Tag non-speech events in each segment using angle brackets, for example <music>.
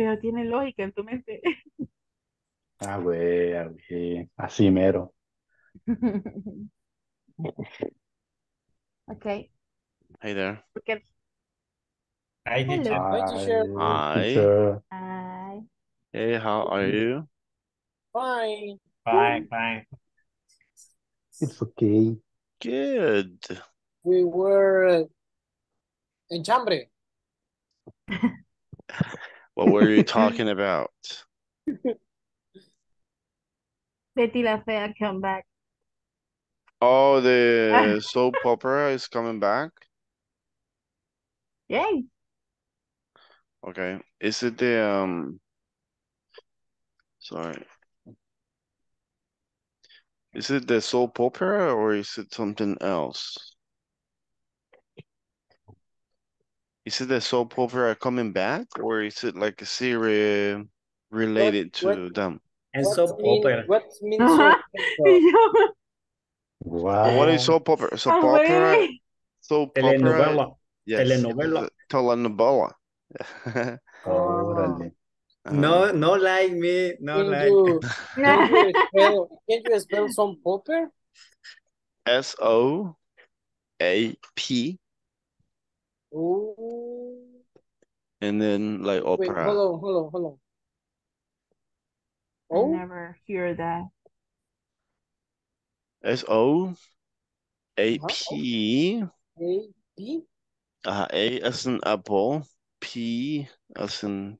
pero tiene lógica en tu mente. Ah, güey, ah, güey, así mero. <laughs> okay. Hey there. Porque Hi, teacher. Hi, teacher. Hi. teacher. Ay, Hey, how are you? Fine. Fine, fine. It's okay. Good. We were in chambre. <laughs> What were you talking <laughs> about? Betty la Fea come back. Oh, the <laughs> soap opera is coming back. Yay. Okay. Is it the um sorry. Is it the soap opera or is it something else? Is it the soap opera coming back or is it like a series related to what- them? And soap mean- opera. What means <laughs> soap opera? <laughs> Yo, Wow. What is soap opera? Soap ah, opera? güey. Soap opera? Telenovela. Yes. Telenovela. Telenovela. <laughs> Órale. No, no like me. No Can like. you, can you spell, can you spell some popper? S O A P Ooh. and then like Wait, opera. hold on, hold on, hold on. I Oh, never hear that. S O A P A, B? uh, A as in apple, P as in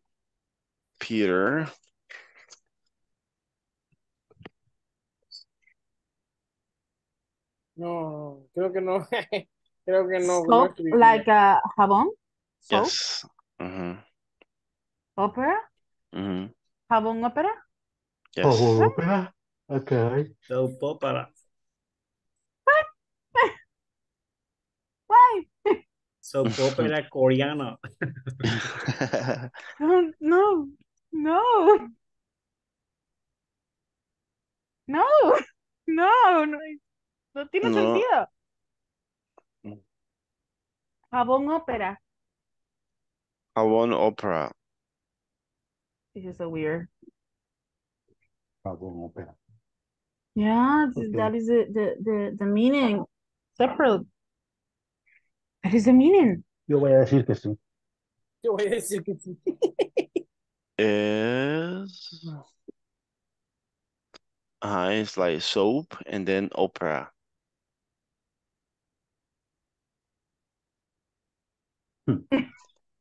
Peter, No, creo que no. <laughs> creo que no. no Soap, escribí. like a jabón? Soap? yes. Opera? Jabón opera? Yes. Oh, opera. Okay. Soap opera. Why? Soap opera <laughs> coreano. <laughs> No, no, no. No, <laughs> no, no, no tiene No. sentido. Jabón ópera. Jabón opera. This is so weird. Jabón opera. Yeah, Okay. that is the, the, the, the meaning. Separate. That is the meaning. Yo voy a decir que sí. Yo voy a decir que sí. Is uh, it's like soap and then opera.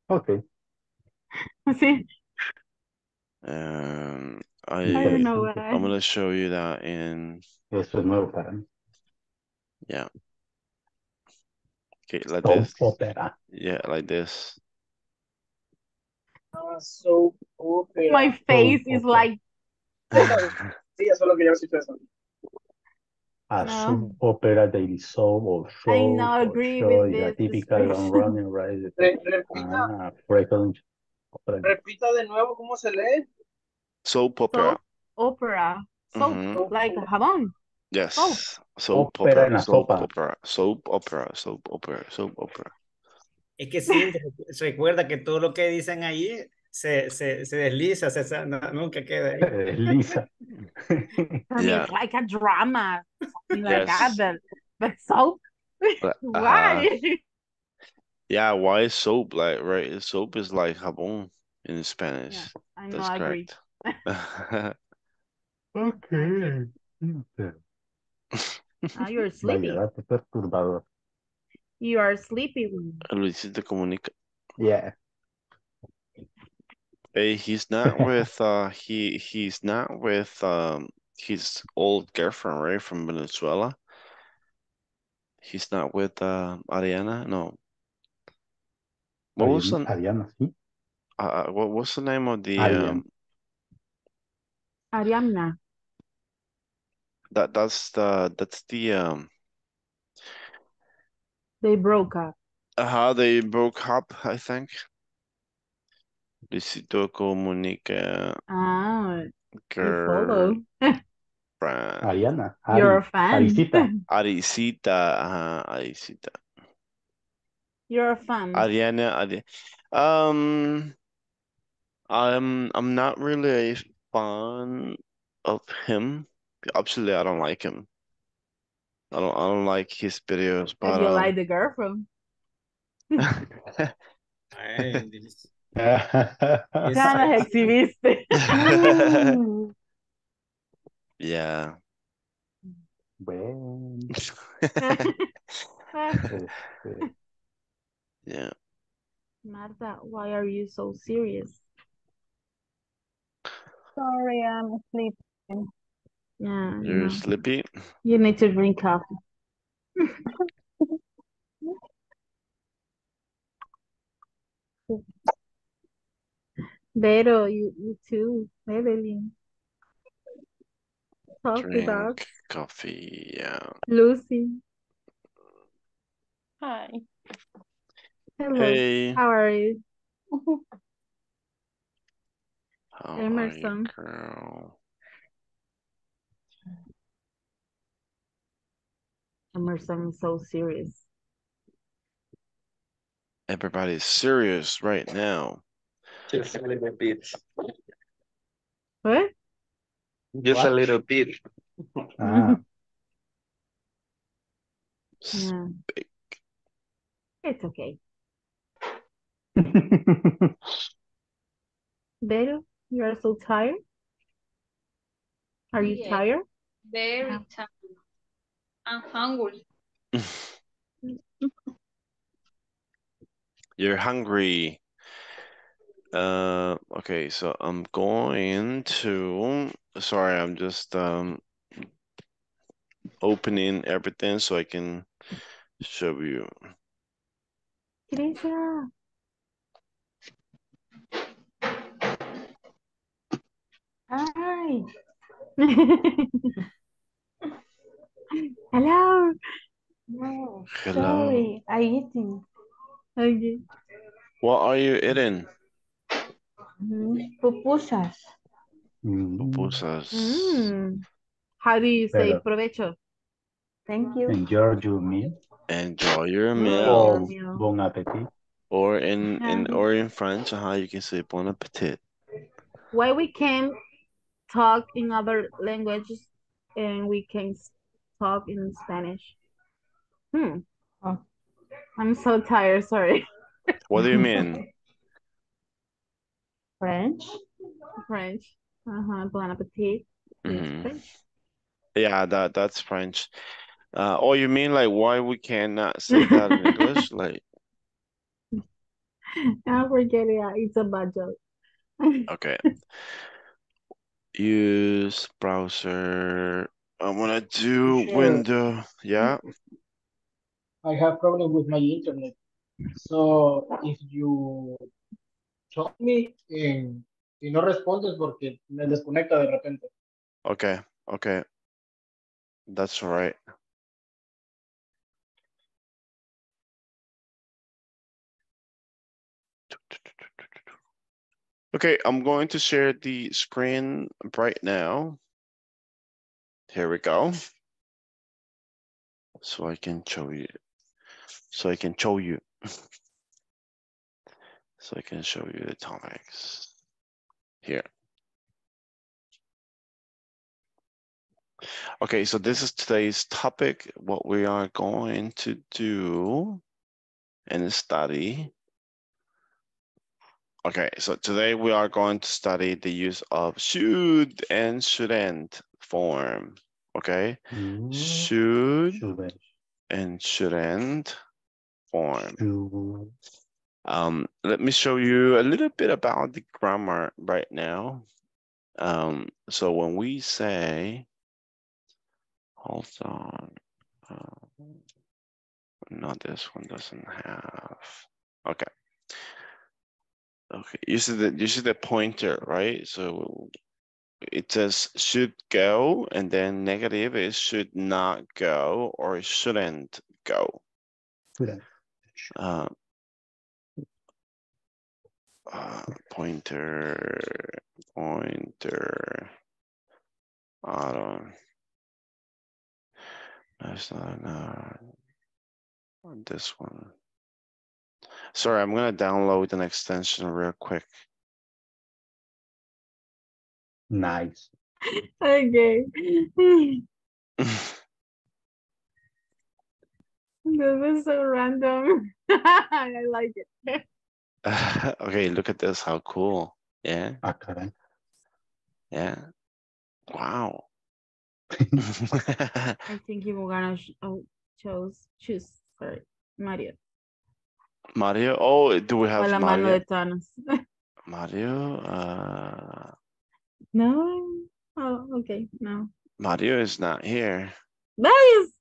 Okay. Sí, Um, I don't I know Interesante. I'm gonna show you that in Eso es nuevo para mí. yeah. Okay, like Soap this. opera. Yeah, like this. Soap opera. My face is opera. like, <laughs> Sí, eso es lo que yo sí eso. A No. soap opera, daily soap, or show, I agree show, with this typical long running, right? Re- repita, Ah, frequent opera. repita de nuevo cómo se lee. Soap opera. soap opera. Soap, Mhm. like jabón. Yes. Soap en opera. la Soap sopa. opera. Soap opera. Soap opera. Soap opera. Es que sí, <laughs> re- recuerda que todo lo que dicen ahí se, se, se desliza, se, no- nunca queda ahí. Es lisa. For me, Yeah. it's like a drama, like that, Yes. but, but soap? <laughs> But, Why? <laughs> Yeah, why is soap like right? Soap is like jabón in Spanish. Yeah, I know, That's I agree. correct. <laughs> Okay. Now you're sleepy. Vaya dato perturbador. You are sleepy. Luisito comunica. Yeah. Hey, he's not with uh he he's not with um his old girlfriend, right, from Venezuela. He's not with uh Ariana, no. What was the Ariana, sí. uh, uh, what what's the name of the Ariana. um Ariana. that that's the that's the um They broke up. how they broke up, I think. Luisito comunica Ah, I <laughs> follow. girlfriend. Ariana. You're a fan. Arisita. <laughs> Arisita, ajá, Arisita. You're a fan. Ariana, Ari- um, I'm I'm not really a fan of him. Absolutely, I don't like him. I don't I don't like his videos, But but you um, like the girlfriend. <laughs> <laughs> Ay, this- Kind of exhibiste. Yeah. Bueno, Ah, <laughs> Yeah. Marta, why are you so serious? Sorry, I'm asleep. Yeah, You're know. sleepy? You need to drink coffee. <laughs> Vero, you, you too. Evelyn. Talk about coffee. Yeah. Lucy. Hi. Hello. Hey, How are you? how are you, Emerson. girl? Emerson is so serious. Everybody's serious right now. Just a little bit. What? Just a little bit. ah, Yeah. It's okay. <laughs> Vero, you are so tired? Are you Yes. tired? Very Yeah. tired. I'm hungry. <laughs> You're hungry. Uh, okay, so I'm going to, sorry, I'm just um opening everything so I can show you. Teresa. Hi. <laughs> Hello. No, Hello. sorry, I eating Okay. What are you eating? mm, pupusas. Mm, Pupusas. Mm. How do you say Pero- provecho? Thank you. enjoy your meal. Enjoy your meal. Oh, meal. bon appetit. Or in, in or in French, how you can say bon appetit. Why we can talk in other languages and we can talk in Spanish? Hmm. Oh. I'm so tired, sorry. What do you <laughs> mean? French. French. Uh-huh. Bon appetit. is Mhm. Yeah, that that's French. Uh, or you mean like why we cannot say that in English? <laughs> Like, I forget it. It's a bad joke. okay. Use browser. I'm gonna do Sure. window. Yeah. I have problem with my internet. So if you talk me and y no respondes porque me desconecta de repente. Okay. Okay. That's right. Okay, I'm going to share the screen right now. Here we go. So I can show you. So I can show you. So I can show you the topics here. Okay, so this is today's topic, what we are going to do and study. Okay, so today we are going to study the use of should and shouldn't form. Okay, Mm, should Should, and shouldn't form. should, Um, let me show you a little bit about the grammar right now. Um, so when we say, hold on, uh, no, this one doesn't have, okay. Okay, you see the, you see the pointer, right? So it says should go and then negative is should not go or shouldn't go. shouldn't. Uh, uh, pointer, pointer. I don't. That's not, no. This one. Sorry, I'm gonna download an extension real quick. Nice. <laughs> Okay. <laughs> This is so random. <laughs> I like it. <laughs> okay, look at this. How cool. Yeah, Ah, caray. yeah. Wow. <laughs> <laughs> I think you were gonna sh- oh, chose choose sorry Mario. Mario. Oh, do we O have la mano Mario? de Thanos. Mario. Uh, no. Oh, okay. No. Mario is not here. Nice.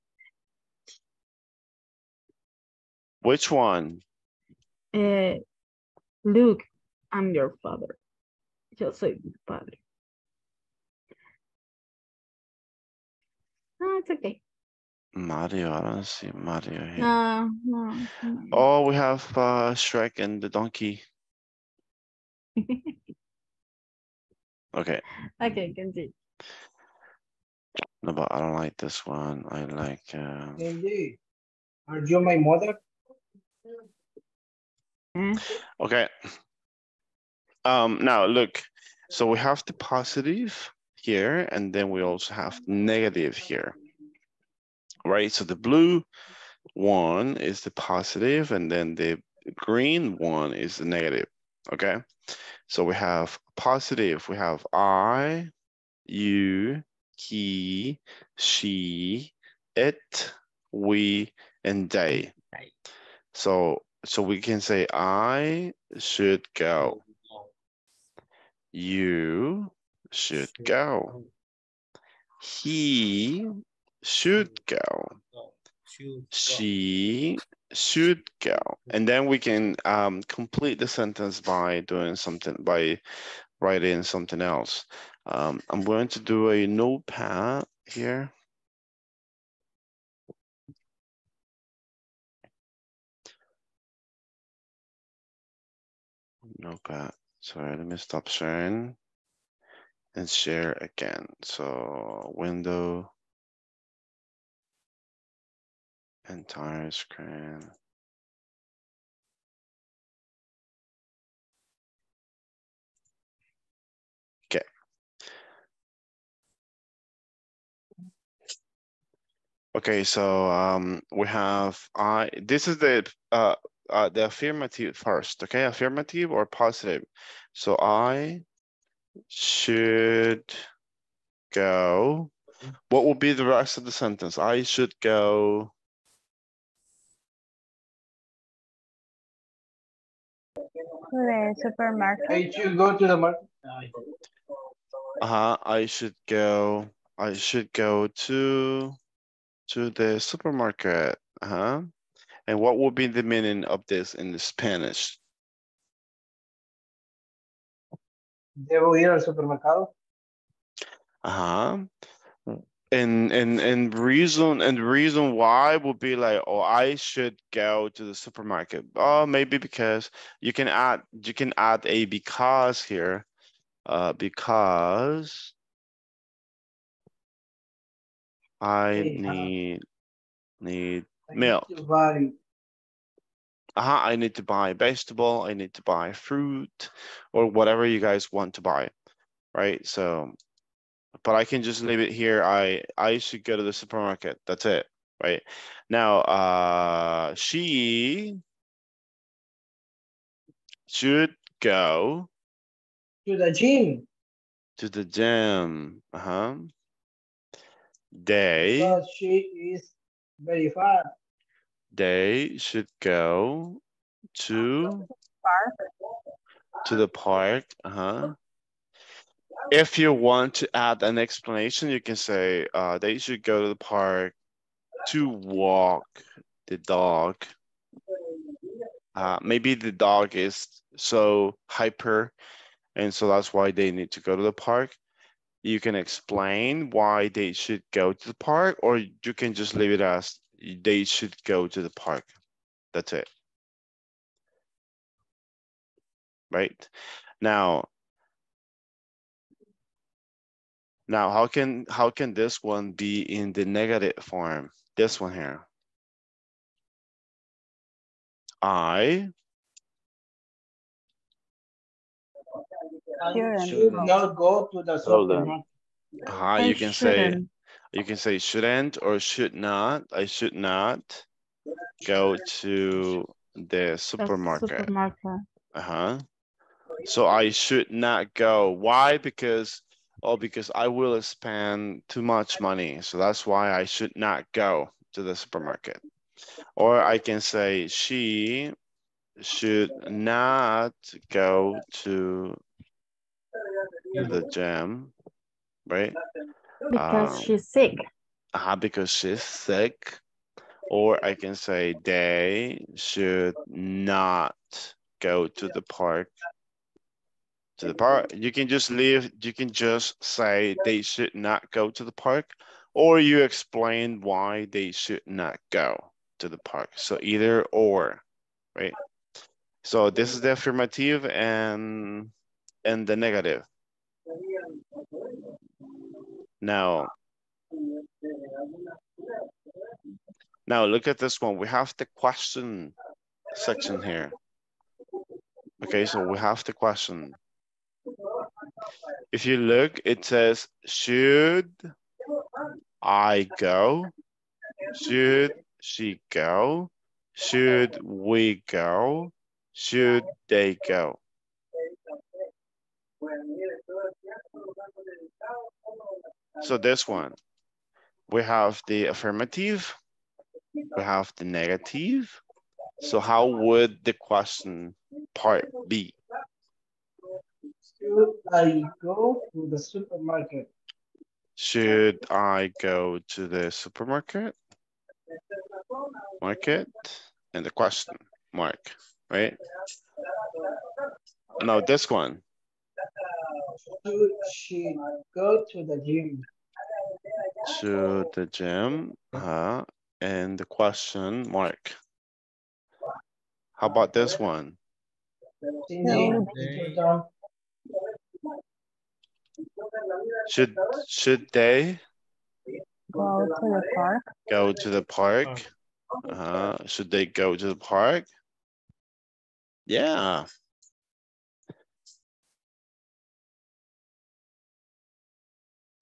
Which one? Uh, Luke, I'm your father. Yo soy tu padre. No, it's okay. Mario. I don't see Mario here. No, no. no. Oh, we have uh, Shrek and the donkey. <laughs> Okay. Okay, continue. No, but I don't like this one. I like. Uh, Indeed. Are you my mother? Eh? Okay. Um, now look, so we have the positive here, and then we also have negative here. Right, so the blue one is the positive, and then the green one is the negative, okay? So we have positive, we have I, you, he, she, it, we, and they. So so we can say I should go. You should go. He should go. She should go. And then we can um, complete the sentence by doing something, by writing something else. Um, I'm going to do a notepad here. Notepad. Sorry, let me stop sharing and share again. So window, entire screen. Okay. Okay, so um, we have I. This is the uh, uh the affirmative first. Okay, affirmative or positive. So I should go. What will be the rest of the sentence? I should go. The supermarket. I should go to the market. Uh-huh, I should go. I should go to to the supermarket. Uh-huh. And what would be the meaning of this in the Spanish? Debo ir al supermercado. Uh-huh. And and and reason and reason why would be like, oh, I should go to the supermarket. Oh, maybe because you can add you can add a because here. Uh because I uh, need need Milk. uh-huh, I need to buy vegetable, I need to buy fruit, or whatever you guys want to buy, right? So, but I can just leave it here. I I should go to the supermarket. That's it, right? Now, uh, she should go to the gym to the gym. Uh-huh. They because she is very far. They should go to to the park. Uh-huh. If you want to add an explanation, you can say uh, they should go to the park to walk the dog. Uh, maybe the dog is so hyper, and so that's why they need to go to the park. You can explain why they should go to the park, or you can just leave it as they should go to the park. That's it. Right? Now, now how can how can this one be in the negative form? This one here. I I Shouldn't. go to the Hold on. supermarket. Uh-huh, you can say, shouldn't. You can say shouldn't or should not. I should not go to the The supermarket. Supermarket. Uh-huh. So I should not go. Why? Because, oh, because I will spend too much money. So that's why I should not go to the supermarket. Or I can say she should not go to the gym, right? Because Um, she's sick. uh, because she's sick. Or I can say they should not go to the park. To the park. You can just leave, you can just say they should not go to the park. Or you explain why they should not go to the park. So either or, right? So this is the affirmative and and the negative. Now, now look at this one. We have the question section here. Okay, so we have the question. If you look, it says, should I go? Should she go? Should we go? Should they go? So this one, we have the affirmative, we have the negative. So how would the question part be? Should I go to the supermarket? Should I go to the supermarket? Market and the question mark, right? Now this one, Should she go to the gym? to the gym, uh, and the question mark. How about this one? Should, should they Go to the park. go to the park? Uh, should they go to the park? Yeah.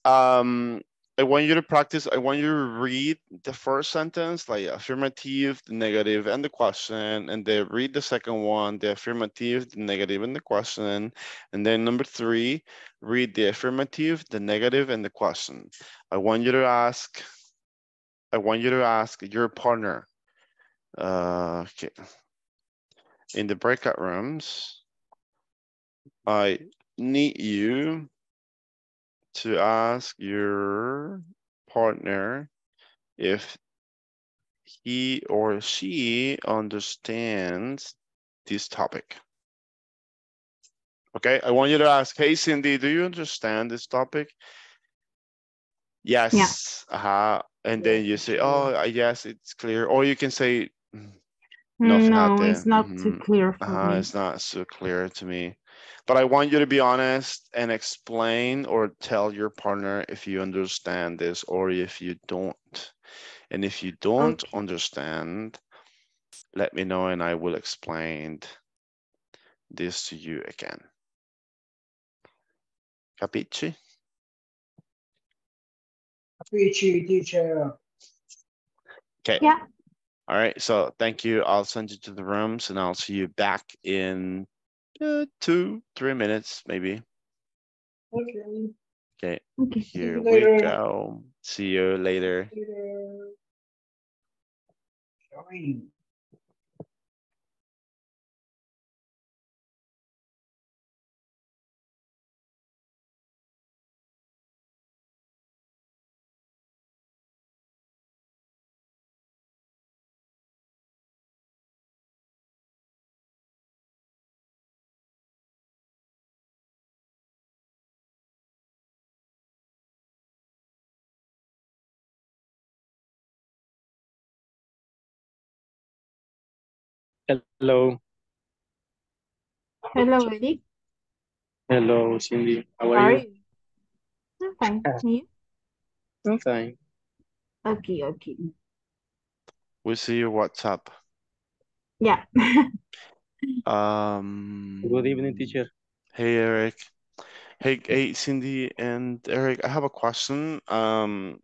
Um, I want you to practice, I want you to read the first sentence, like affirmative, the negative, and the question, and then read the second one, the affirmative, the negative, and the question. And then number three, read the affirmative, the negative, and the question. I want you to ask, I want you to ask your partner. Uh, okay. In the breakout rooms, I need you to ask your partner if he or she understands this topic. Okay, I want you to ask, hey Cindy, do you understand this topic? Yes. Uh-huh. And then you say, oh, I yes, it's clear. Or you can say, "Mm, No, No, it's not too mhm. clear for uh, me. it's not so clear to me. But I want you to be honest and explain or tell your partner if you understand this or if you don't. And if you don't Okay. understand, let me know and I will explain this to you again. Capisci? Peachy teacher. Okay. Yeah. All right. So thank you. I'll send you to the rooms and I'll see you back in uh, two, three minutes, maybe. Okay. Okay. Okay. Here we later. go. See you later. Later. Hello. Hello, Eric. Hello, Cindy. How How are are you? you? I'm fine. And you? I'm fine. Okay, okay. We see your WhatsApp. Yeah. <laughs> Um. Good evening, teacher. Hey, Eric. Hey, hey, Cindy and Eric, I have a question. Um,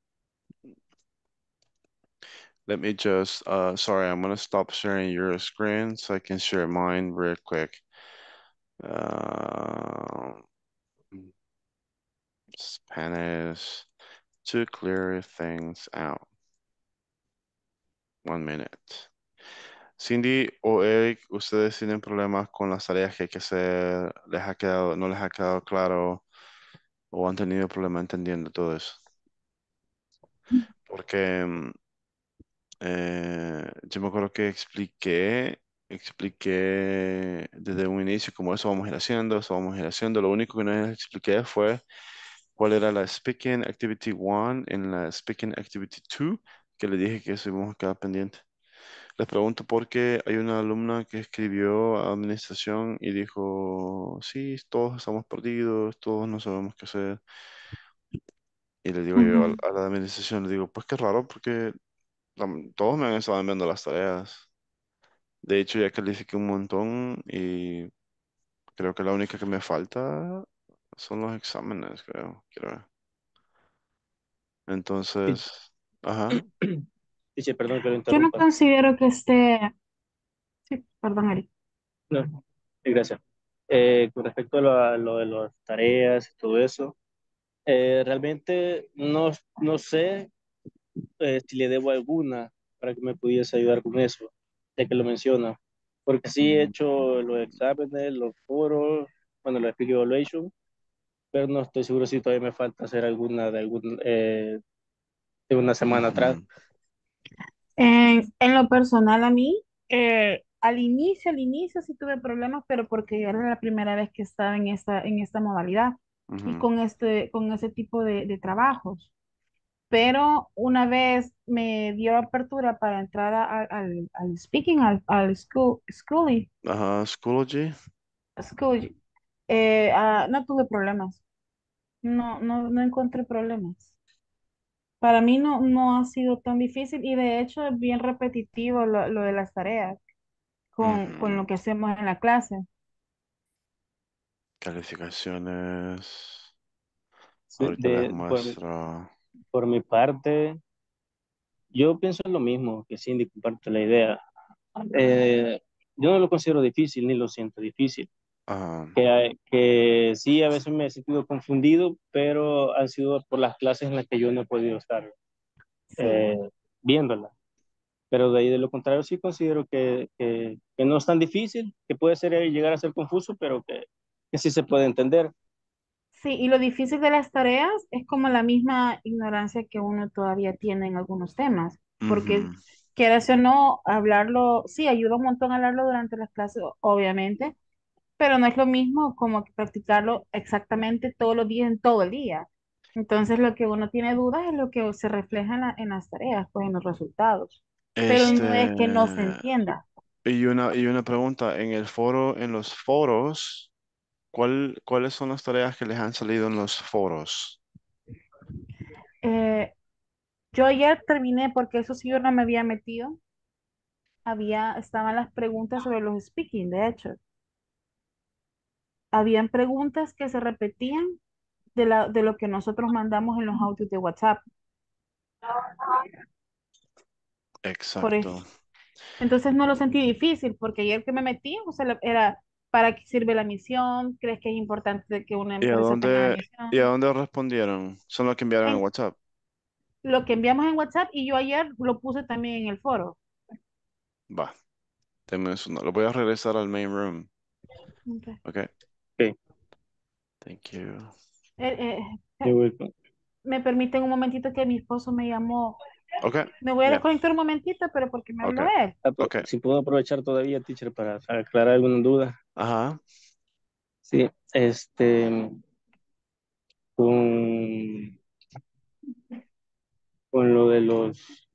let me just, uh, sorry, I'm gonna stop sharing your screen so I can share mine real quick. Uh, Spanish to clear things out. One minute. Cindy o Eric, ¿ustedes tienen problemas con las tareas que hay que hacer? ¿Les ha quedado, no les ha quedado claro? ¿O han tenido problema entendiendo todo eso? Porque mm, eh, yo me acuerdo que expliqué, expliqué desde un inicio cómo eso vamos a ir haciendo, eso vamos a ir haciendo. Lo único que no expliqué fue cuál era la Speaking Activity 1 en la Speaking Activity 2, que le dije que eso íbamos a quedar pendiente. Les pregunto porque hay una alumna que escribió a administración y dijo, sí, todos estamos perdidos, todos no sabemos qué hacer. Y le digo yo a, a la administración, le digo, pues qué raro porque todos me han estado enviando las tareas. De hecho, ya califiqué un montón y creo que la única que me falta son los exámenes, creo, quiero ver. Entonces, ajá, <clears throat> Dice, perdón que lo Yo no interrumpa. considero que esté, sí, perdón, Eric. No, sí, gracias. Eh, con respecto a lo, a lo de las tareas y todo eso, eh, realmente no, no sé eh, si le debo alguna para que me pudiese ayudar con eso, ya que lo menciona. Porque sí he hecho los exámenes, los foros, bueno, los speaking evaluation, pero no estoy seguro si todavía me falta hacer alguna de algún eh, de una semana atrás. En, en lo personal, a mí, eh, al inicio, al inicio sí tuve problemas, pero porque yo era la primera vez que estaba en esta, en esta modalidad y ujú. con este, con ese tipo de, de trabajos. Pero una vez me dio apertura para entrar a- a- al, al speaking, al, al school, schooling, Ajá, Schoology. school, eh, ah, no tuve problemas. No, no, no encontré problemas. Para mí no, no ha sido tan difícil y de hecho es bien repetitivo lo, lo de las tareas con, con lo que hacemos en la clase. Calificaciones. Sí, Ahorita les de, muestro. Por mi parte, yo pienso lo mismo que Cindy, comparte la idea. Eh, yo no lo considero difícil ni lo siento difícil. Ajá, Que, que sí, a veces me he sentido confundido, pero han sido por las clases en las que yo no he podido estar eh, viéndolas. Pero de ahí de lo contrario sí considero que, que, que no es tan difícil, que puede ser eh, llegar a ser confuso, pero que, que sí se puede entender. Sí, y lo difícil de las tareas es como la misma ignorancia que uno todavía tiene en algunos temas, porque ujú. quieras o no, hablarlo, sí, ayuda un montón a hablarlo durante las clases, obviamente, pero no es lo mismo como practicarlo exactamente todos los días en todo el día. Entonces, lo que uno tiene dudas es lo que se refleja en la- en las tareas, pues en los resultados, pero no es que no se Este, entienda. y una, y una pregunta, en el foro, en los foros, ¿cuál, cuáles son las tareas que les han salido en los foros? Eh, yo ayer terminé porque eso sí yo no me había metido. Había, estaban las preguntas sobre los speaking, de hecho. Habían preguntas que se repetían de, la, de lo que nosotros mandamos en los audios de WhatsApp. Por Exacto. eso. Entonces no lo sentí difícil porque ayer que me metí, o sea, era para qué sirve la misión, crees que es importante que una ¿Y a empresa tenga la dónde, y a misión. dónde respondieron? Son los que enviaron en En WhatsApp. lo que enviamos en WhatsApp y yo ayer lo puse también en el foro. Va. Lo voy a regresar al main room. Ok. Ok, Ok, thank you. Eh, eh, me permiten un momentito que mi esposo me llamó. Ok, Me voy a Ya. desconectar un momentito, pero porque me habló él. Ah, pues, ok. Si puedo aprovechar todavía, teacher, para aclarar alguna duda. Ajá, Sí, este, con, con lo de los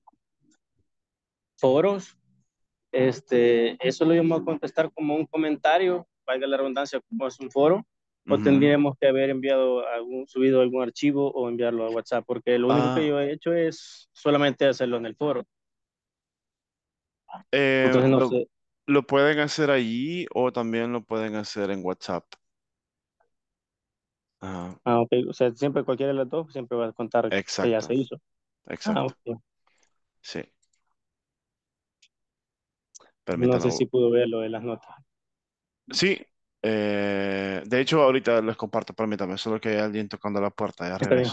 foros, este, eso lo íbamos a contestar como un comentario, valga la redundancia, como es un foro, o tendríamos que haber enviado algún, subido algún archivo o enviarlo a WhatsApp, porque lo único que Ah, yo he hecho es solamente hacerlo en el foro. eh, Entonces no lo, sé, lo pueden hacer allí o también lo pueden hacer en WhatsApp. Ajá, Ah, ok. O sea, siempre cualquiera de las dos siempre va a contar que ya se hizo. Ah, exacto. Sí, No permítame. sé si pudo ver lo de las notas. Sí, eh, de hecho, ahorita les comparto, permítame, solo que hay alguien tocando la puerta, ya Está bien.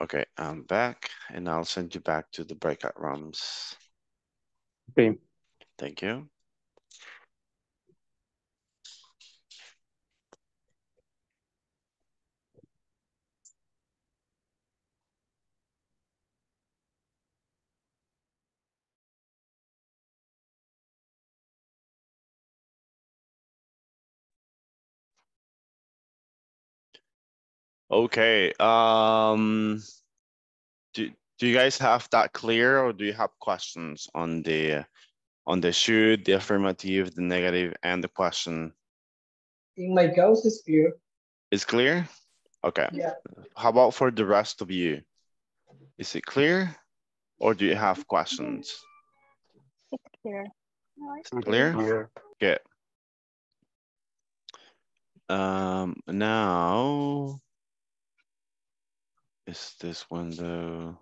Okay, I'm back and I'll send you back to the breakout rooms. Ok. Thank you. Okay, um, do, do you guys have that clear or do you have questions on the, on the should, the affirmative, the negative and the question? In my case, it's clear. Is clear? Okay, Yeah. how about for the rest of you? Is it clear? Or do you have questions? Here. It's clear? Good. Um, now. Is this window?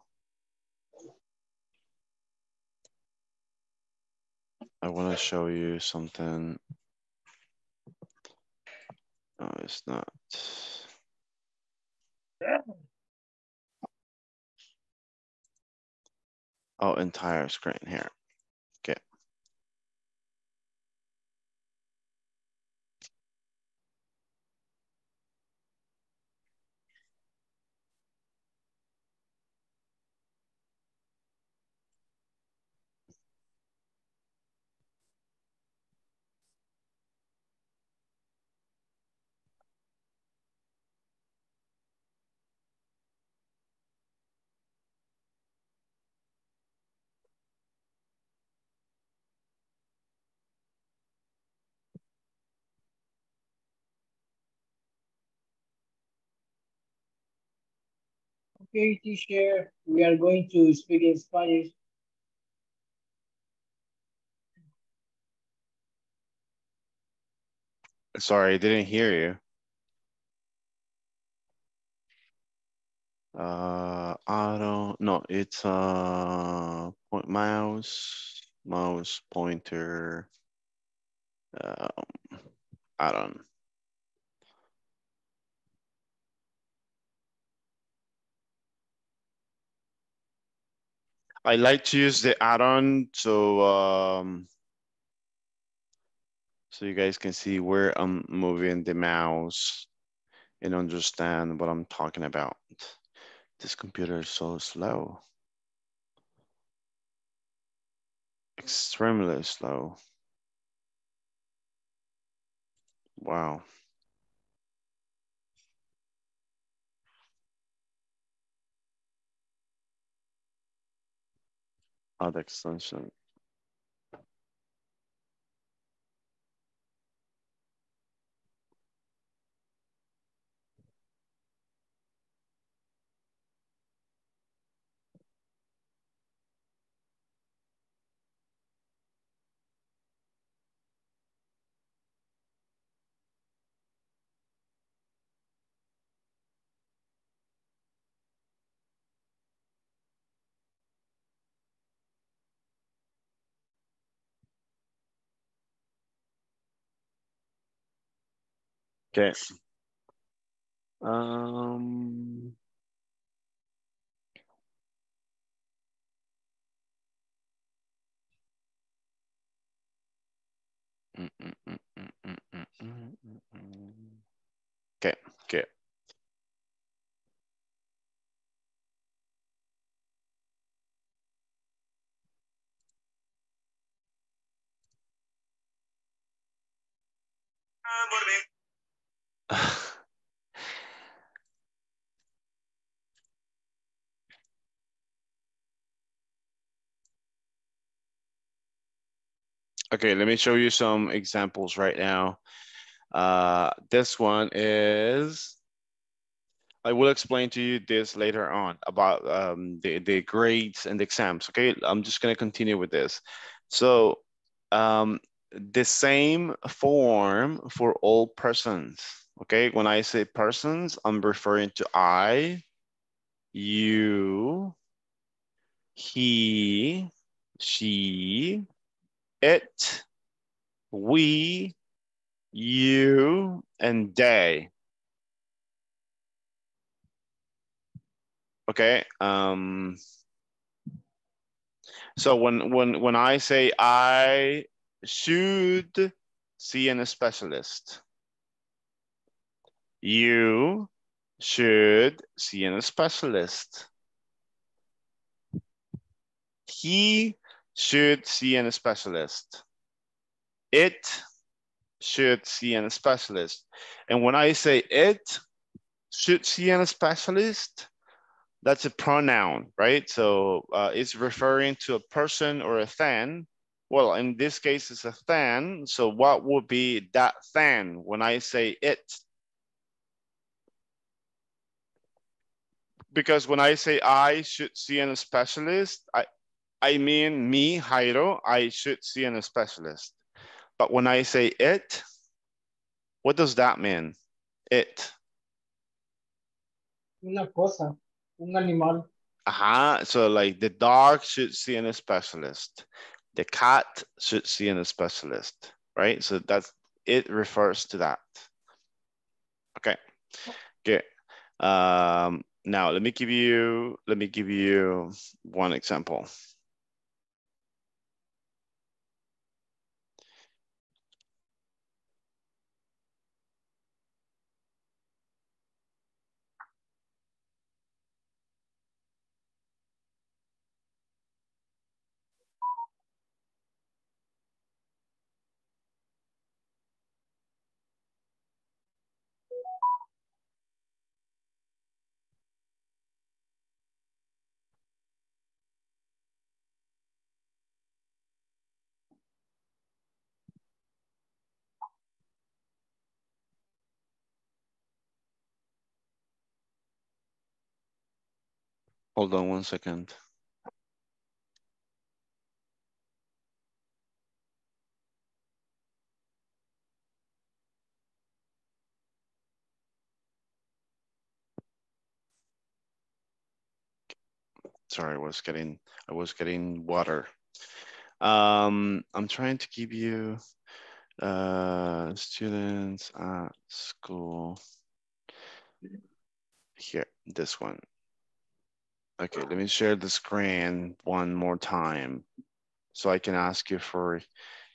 I want to show you something. No, it's not. Oh, entire screen here. Okay, teacher, we are going to speak in Spanish. Sorry, I didn't hear you. Uh, I don't know. It's uh point mouse, mouse pointer. Um, I don't. I like to use the add-on so um so you guys can see where I'm moving the mouse and understand what I'm talking about. This computer is so slow. Extremely slow. Wow. Add extension. Okay. Um, Okay, okay. Morning. <sighs> Okay, let me show you some examples right now. Uh, this one is, I will explain to you this later on about um, the, the grades and the exams, okay? I'm just gonna continue with this. So um, the same form for all persons, okay? When I say persons, I'm referring to I, you, he, she, it, we, you, and they. Okay. Um, so when when when I say I should see a specialist, you should see a specialist. He should see a specialist. It should see a specialist. And when I say it should see a specialist, that's a pronoun, right? So uh, it's referring to a person or a thing. Well, in this case, it's a thing. So what would be that thing when I say it? Because when I say I should see a specialist, I, I mean me, Jairo, I should see a specialist. But when I say it, what does that mean? It. Una cosa, un animal. Uh-huh. So like the dog should see a specialist. The cat should see a specialist, right? So that's, it refers to that. Okay, good. Um, now let me give you, let me give you one example. Hold on one second. Sorry, I was getting, I was getting water. Um, I'm trying to give you uh, students at school. Here, this one. Okay, let me share the screen one more time so I can ask you for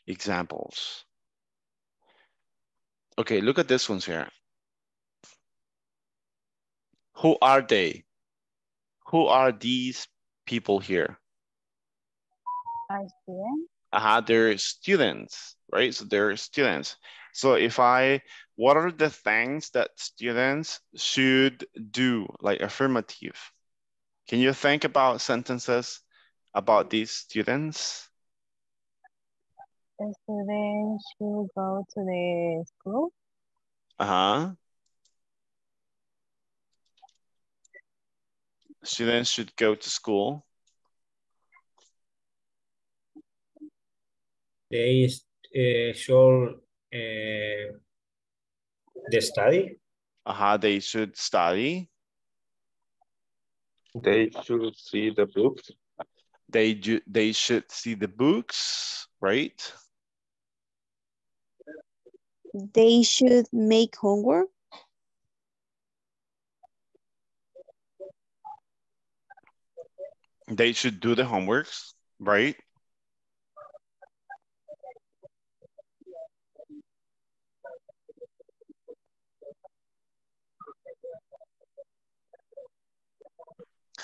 examples. Okay, look at this ones here. Who are they? Who are these people here? I see. uh they're students, right? So they're students. So if I, what are the things that students should do, like affirmative? Can you think about sentences about these students? The students should go to the school. Uh-huh. Students should go to school. They uh, should uh, the study. Uh-huh, they should study. They should see the books. They do, they should see the books, right? They should make homework. They should do the homeworks, right?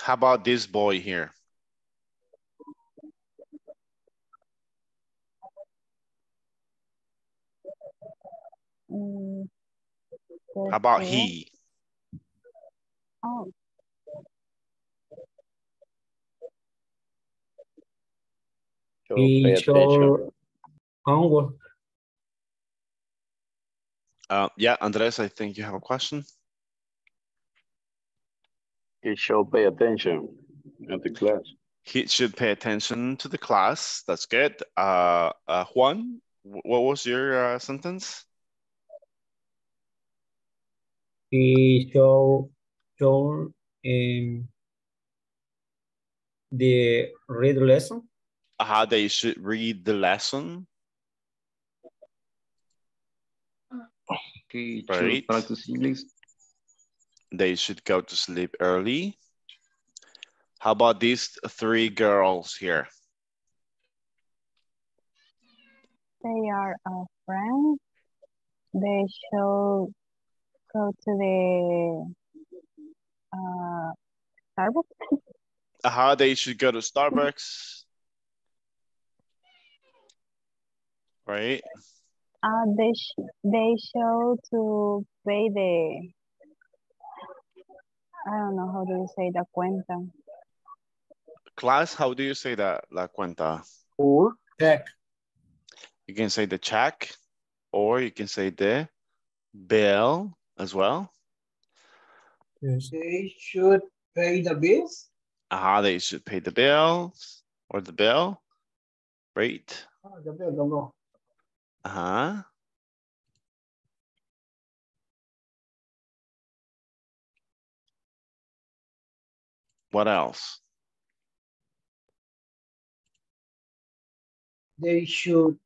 How about this boy here? Mm, How about he? Oh, Should He pay homework. Uh, yeah, Andres, I think you have a question. He should pay attention at the class. He should pay attention to the class. That's good. Uh, uh, Juan, what was your uh, sentence? He should should um, the read lesson. Uh, they should read the lesson. He Right. should practice English. They should go to sleep early. How about these three girls here? they are a friend. They should go to the uh, Starbucks. Uh, they should go to Starbucks. Right? Uh, they sh they show to pay the I don't know how do you say the cuenta. Class, how do you say that? La cuenta. Or check. You can say the check or you can say the bill as well. They should pay the bills. Uh, they should pay the bills or the bill. Right? Ah, the bill, the bill. Uh-huh. What else? They should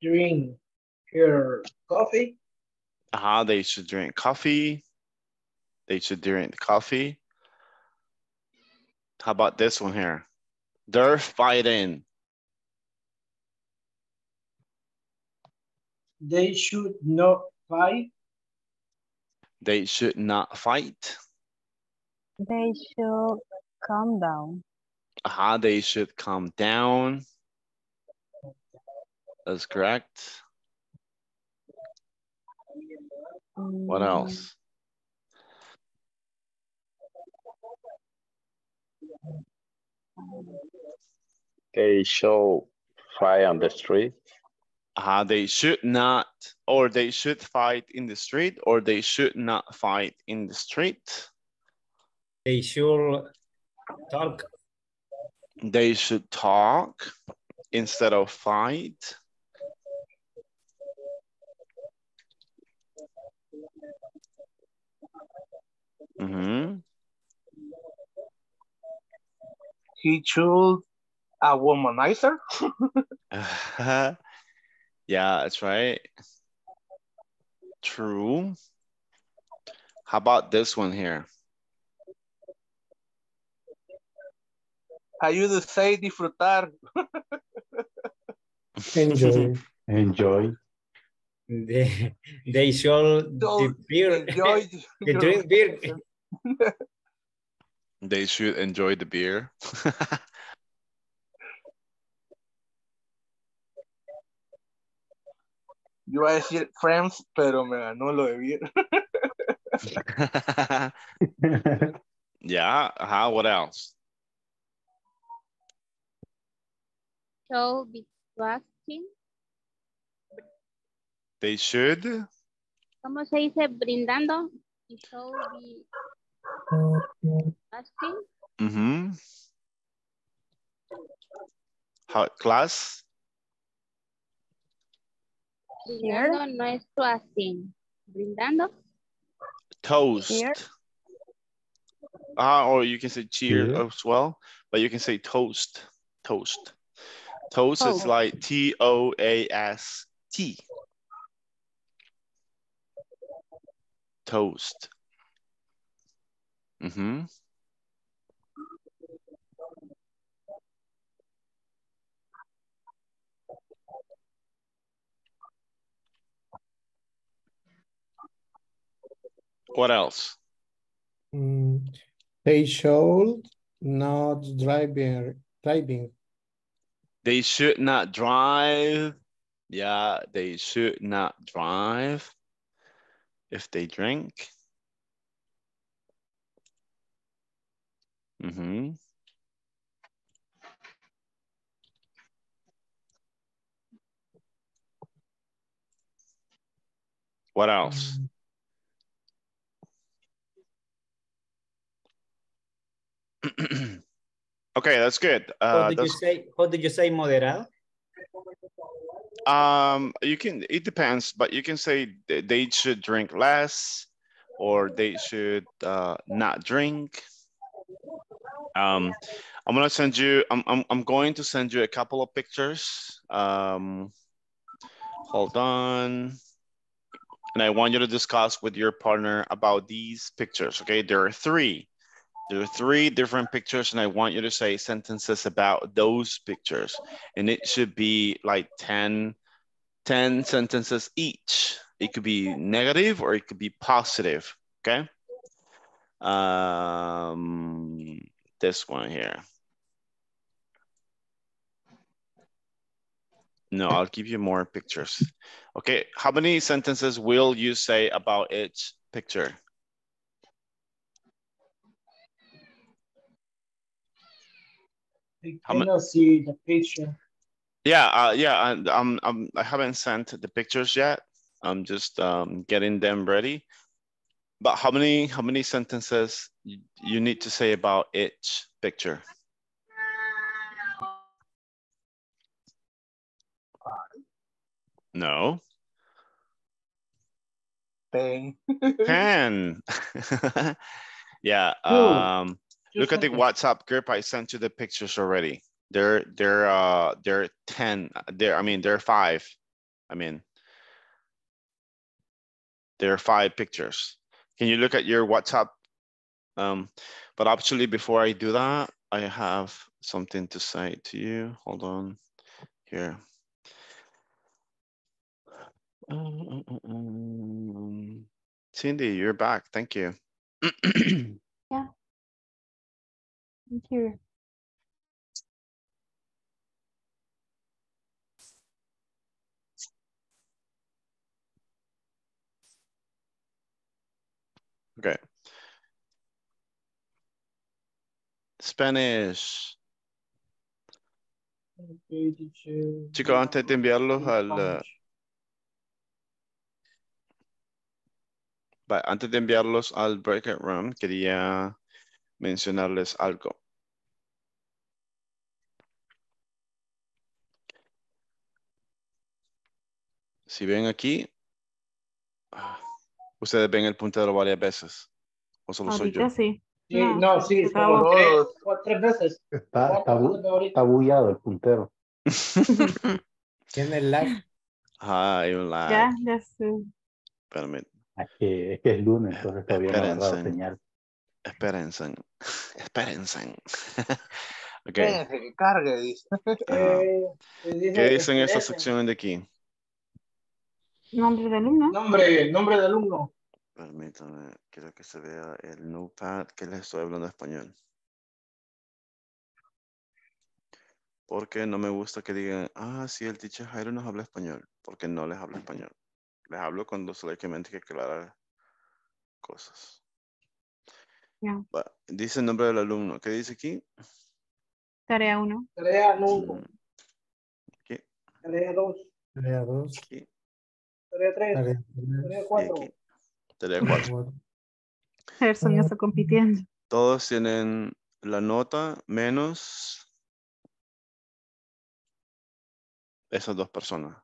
drink her coffee. Uh-huh, they should drink coffee. They should drink coffee. How about this one here? They're fighting. They should not fight. They should not fight. They should calm down. Uh-huh, they should calm down. That's correct. What Mm, else? They show fight on the street. Uh, they should not, or they should fight in the street, or they should not fight in the street. They should Talk. They should talk instead of fight. Mhm. He should a womanizer. <laughs> <laughs> yeah, that's right. True. How about this one here? I used to say disfrutar. Enjoy. <laughs> Enjoy. They, they should the beer, enjoy <laughs> the drink beer. They should enjoy the beer. <laughs> Yo iba a decir friends, pero me ganó lo de beer. yeah, how, what else? Show be trusting. They should. ¿Cómo se dice brindando? Y show be trusting. Mm-hmm. How, class? Brindando no es trusting. Brindando. Toast. Cheer. Ah, or you can say cheer Cheer. as well, but you can say toast. Toast. Toast is Oh. like T O A S T. Toast. Mm-hmm. What else? Mm, They should not driving, driving. They should not drive. Yeah, they should not drive if they drink. Mm-hmm. What else? <clears throat> okay, that's good. Uh, did you say? How did you say moderado? Um, you can, it depends, but you can say they should drink less or they should uh, not drink. Um, I'm gonna send you, I'm, I'm, I'm going to send you a couple of pictures. Um, hold on. And I want you to discuss with your partner about these pictures, okay? There are three. There are three different pictures and I want you to say sentences about those pictures. And it should be like 10, 10 sentences each. It could be negative or it could be positive, okay? Um, this one here. No, I'll give you more pictures. Okay, how many sentences will you say about each picture? I cannot see the picture. Yeah, uh, yeah, and um, um, I haven't sent the pictures yet. I'm just um, getting them ready. But how many how many sentences you, need to say about each picture? No, Ten. <laughs> ten. <laughs> yeah. Um, look at the. WhatsApp group. I sent you the pictures already. They're they're uh they're ten. There, I mean, there are five. I mean, there are five pictures. Can you look at your WhatsApp? Um, but actually, before I do that, I have something to say to you. Hold on, here. Um, um, um, Cindy, you're back. Thank you. <clears throat> Yeah. You. Okay. Spanish. Okay. Chicos, antes de enviarlos al, uh, antes de enviarlos al breakout room, quería mencionarles algo. Si ven aquí, ah, ustedes ven el puntero varias veces. ¿O solo soy yo? Sí. Sí, no, sí, solo tres, tres veces. Está, tabullado el puntero. <laughs> Tiene el lag. Ah, hay un lag. Ya, ya sé. Permítanme. Ah, es que, es lunes, entonces todavía Espérense. no ha señal espérense. Espérense. <laughs> ok. Espérense que cargue, dice. <laughs> Eh, eh, ¿Qué dice en esta espérense. sección de aquí? Nombre de alumno. Nombre, nombre de alumno. Permítame, quiero que se vea el notepad que les estoy hablando español. Porque no me gusta que digan, ah, sí, el teacher Jairo nos habla español, porque no les hablo español. Les hablo cuando solamente hay que aclarar cosas. Va, Dice el nombre del alumno. ¿Qué dice aquí? Tarea uno. Tarea uno. Mm, Aquí, Tarea dos. Tarea 2. aquí Tarea tres. Tarea Tarea y cuatro. aquí. Tarea 4. 4. Gerson ya está compitiendo. Todos tienen la nota menos esas dos personas.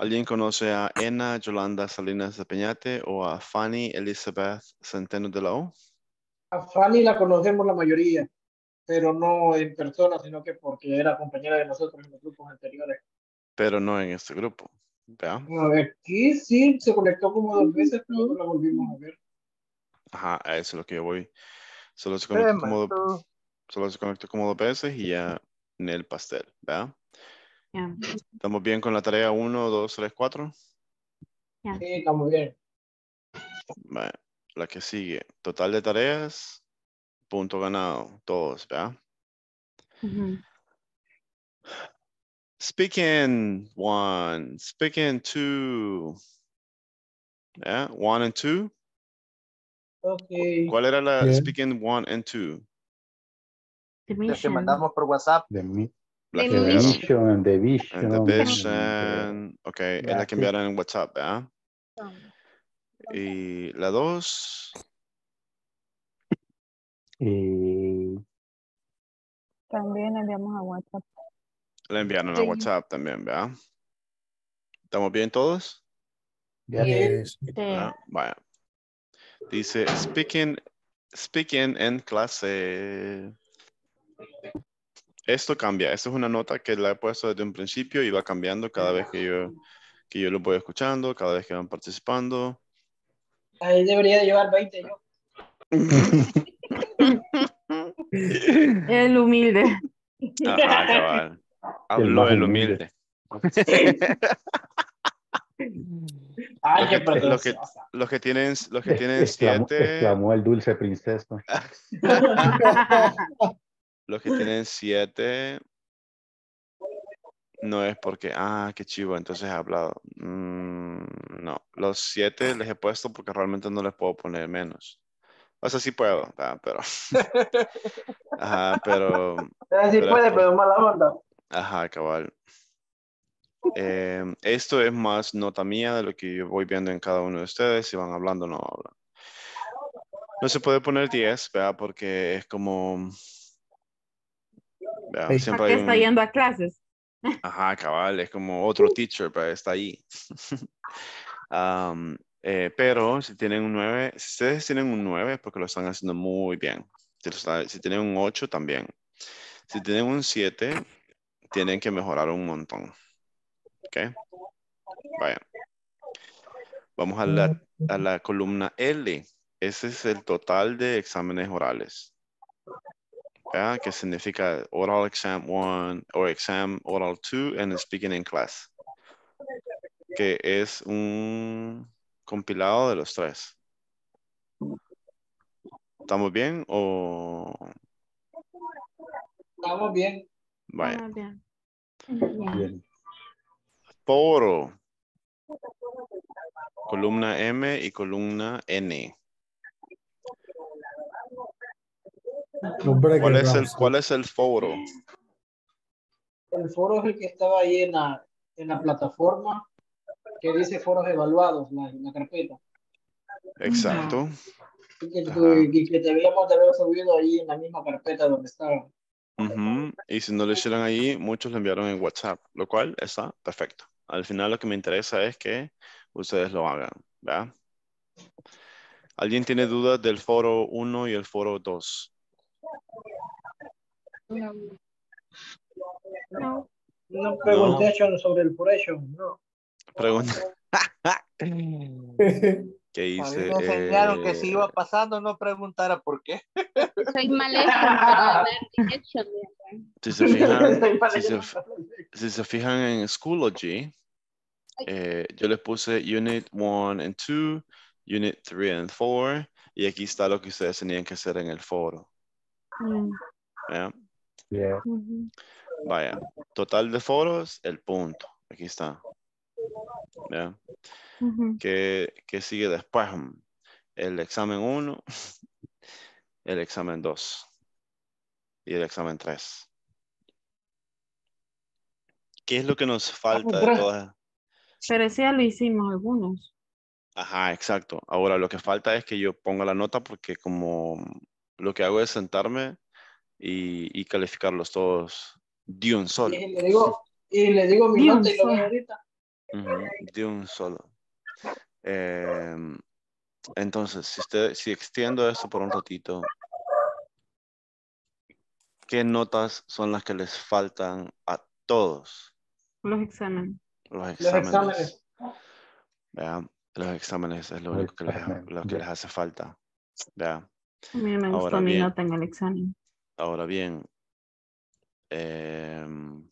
¿Alguien conoce a Ena Yolanda Salinas de Peñate o a Fanny Elizabeth Centeno de la O? A Fanny la conocemos la mayoría, pero no en persona, sino que porque era compañera de nosotros en los grupos anteriores. Pero no en este grupo. ¿vea? A ver, aquí sí se conectó como dos veces, pero no la volvimos a ver. Ajá, a eso es lo que yo voy. Solo se conectó como, solo se conectó como dos veces y ya en el pastel. ¿vea? Ya. ¿Estamos bien con la tarea 1, 2, 3, 4? Sí, está muy bien. Vaya, La que sigue. Total de tareas. Punto ganado. Todos, ¿verdad? Ujú. Speaking one, speaking two. Yeah, one and two. Ok. ¿Cuál era la Bien. speaking one and two? Las que mandamos por WhatsApp. De mi, La que enviaron division, en division. the vision. Ok, es la que enviaron en WhatsApp, ¿verdad? Y la dos, Y También enviamos a WhatsApp. la enviaron a Sí. WhatsApp también, ¿verdad? ¿Estamos bien todos? Yes. Sí. Ah, Vaya. Dice, speaking, speaking en clase. Esto cambia. Esto es una nota que la he puesto desde un principio y va cambiando cada vez que yo, que yo lo voy escuchando, cada vez que van participando. Ahí debería de llevar 20 yo. El humilde. Ajá, cabal. Hablo más el humilde. Ay, Lo qué que- lo que-. Los que tienen, los que tienen exclamó, siete, exclamó el dulce princeso. <laughs> los que tienen siete, no es porque, ah, qué chivo, entonces he hablado. Mm, no, los siete les he puesto porque realmente no les puedo poner menos. O sea, sí puedo, ¿verdad? pero, <laughs> ajá, pero, Ah, sí pero puede, es pero mala onda. Ajá, cabal. Eh, esto es más nota mía de lo que yo voy viendo en cada uno de ustedes, si van hablando o no hablan. No se puede poner 10, ¿verdad? Porque es como... Hey. Siempre ¿Para qué hay está yendo a clases? <laughs> Ajá, cabal, es como otro teacher, pero está ahí. <laughs> Eh, pero si tienen un 9, si ustedes tienen un 9 es porque lo están haciendo muy bien. Si, lo está- si tienen un 8 también. Si tienen un 7, tienen que mejorar un montón. ¿Ok? Vaya. Vamos a la, a la columna L. Ese es el total de exámenes orales. ¿Ya? Que significa oral exam 1 o exam oral 2 and speaking in class. Que es un compilado de los tres. ¿Estamos bien o...? Estamos bien. Vaya. Ah, bien. Bien. Foro. Columna M y columna N. ¿Cuál es el, vamos. cuál es el foro? El foro es el que estaba ahí en la, en la plataforma que dice foros evaluados, la, la carpeta. Exacto. Y que, Ajá. tú- y que debíamos de haber subido ahí en la misma carpeta donde estaba. Ujú. Y si no lo hicieron ahí, muchos lo enviaron en WhatsApp, lo cual está perfecto. Al final lo que me interesa es que ustedes lo hagan, ¿verdad? ¿Alguien tiene dudas del foro 1 y el foro 2? No. No. No pregunté sobre el operation, no. Pregunta. <laughs> ¿Qué A mí hice? me enseñaron que si Eh, iba pasando no preguntara por qué. Soy direction. Si se fijan, <laughs> si se, si se fijan en Schoology, eh, yo les puse Unit 1 and 2, Unit 3 and 4, y aquí está lo que ustedes tenían que hacer en el foro. Mm, ¿ya? Yeah. ujú. Vaya, total de foros, el punto. Aquí está. ¿ya? Ujú. ¿Qué, qué sigue después? El examen 1, <laughs> el examen 2 y el examen 3. ¿Qué es lo que nos falta de todas? Pero ese ya lo hicimos algunos. Ajá, exacto. Ahora lo que falta es que yo ponga la nota porque como lo que hago es sentarme y, y calificarlos todos de un solo. Y le digo, y le digo mi nota y lo veo sí. ahorita. De un solo. Em, entonces, si, usted, si extiendo esto por un ratito, ¿qué notas son las que les faltan a todos Los exámenes. los Los exámenes? exámenes. Vea, Los exámenes es lo único que les, exámenes, lo que les hace falta. Vea. Me gustó Ahora mi bien. nota en el examen. Ahora bien, em,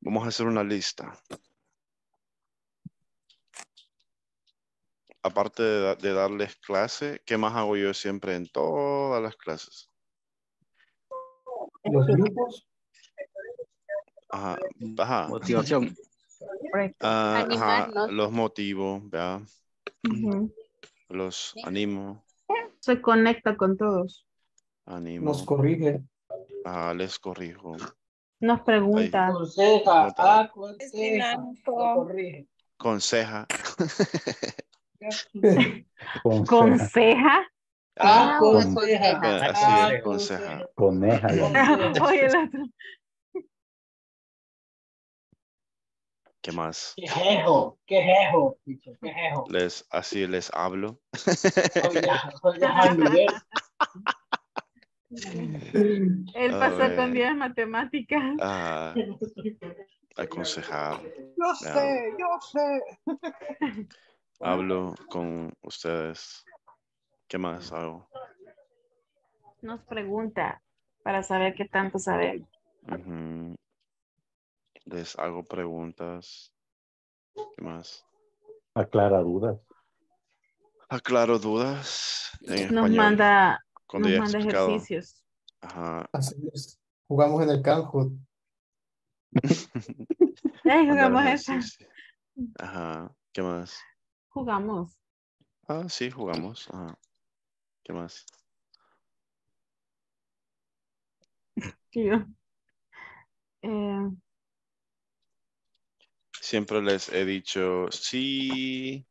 vamos a hacer una lista. Aparte de, da- de darles clase, ¿qué más hago yo siempre en todas las clases? Los grupos. Ajá, ajá, Motivación. ah, ajá, los motivo, Ujú. Los animo, Se conecta con todos. animo, Nos corrige. ajá, les corrijo, Nos pregunta. Aconseja, Nota. aconseja, lo corrige. conseja, Con <laughs> Conseja. ah, Aconseja. ah, así es, conseja. Coneja. Oye, el otro. ¿Qué más? Qué jejo, qué jejo, bicho, qué jejo. Les, así les hablo. Soy ya, <laughs> soy ya Juan Miguel. Él A pasó ver. con 10 matemáticas. Ah, aconsejar. Yo Ya. sé, yo sé. Hablo con ustedes. ¿Qué más hago? Nos pregunta para saber qué tanto sabemos. Les hago preguntas. ¿Qué más? Aclara dudas. Aclaro dudas en Nos español. manda, nos manda ejercicios. Ajá. Así es. Jugamos en el Canhood. <laughs> Ay, jugamos ejercicio. Ajá. ¿Qué más? Jugamos. Ah, sí, jugamos. Ajá. ¿Qué más? <laughs> Yo. Eh, Siempre les he dicho, sí,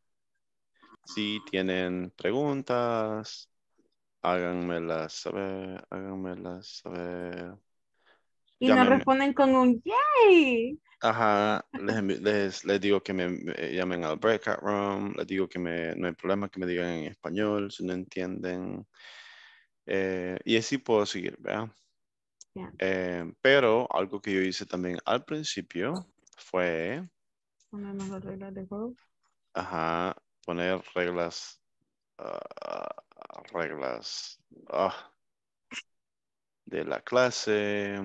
si tienen preguntas, háganmelas saber, háganmelas saber. y nos Llámenme. responden con un yay. Ajá, les, les, les digo que me, me llamen al breakout room, les digo que me, no hay problema que me digan en español si no entienden. Eh, y así puedo seguir, ¿verdad? Eh, pero algo que yo hice también al principio fue, Ponemos las reglas de juego. ajá, poner reglas, ah, reglas ah, de la clase.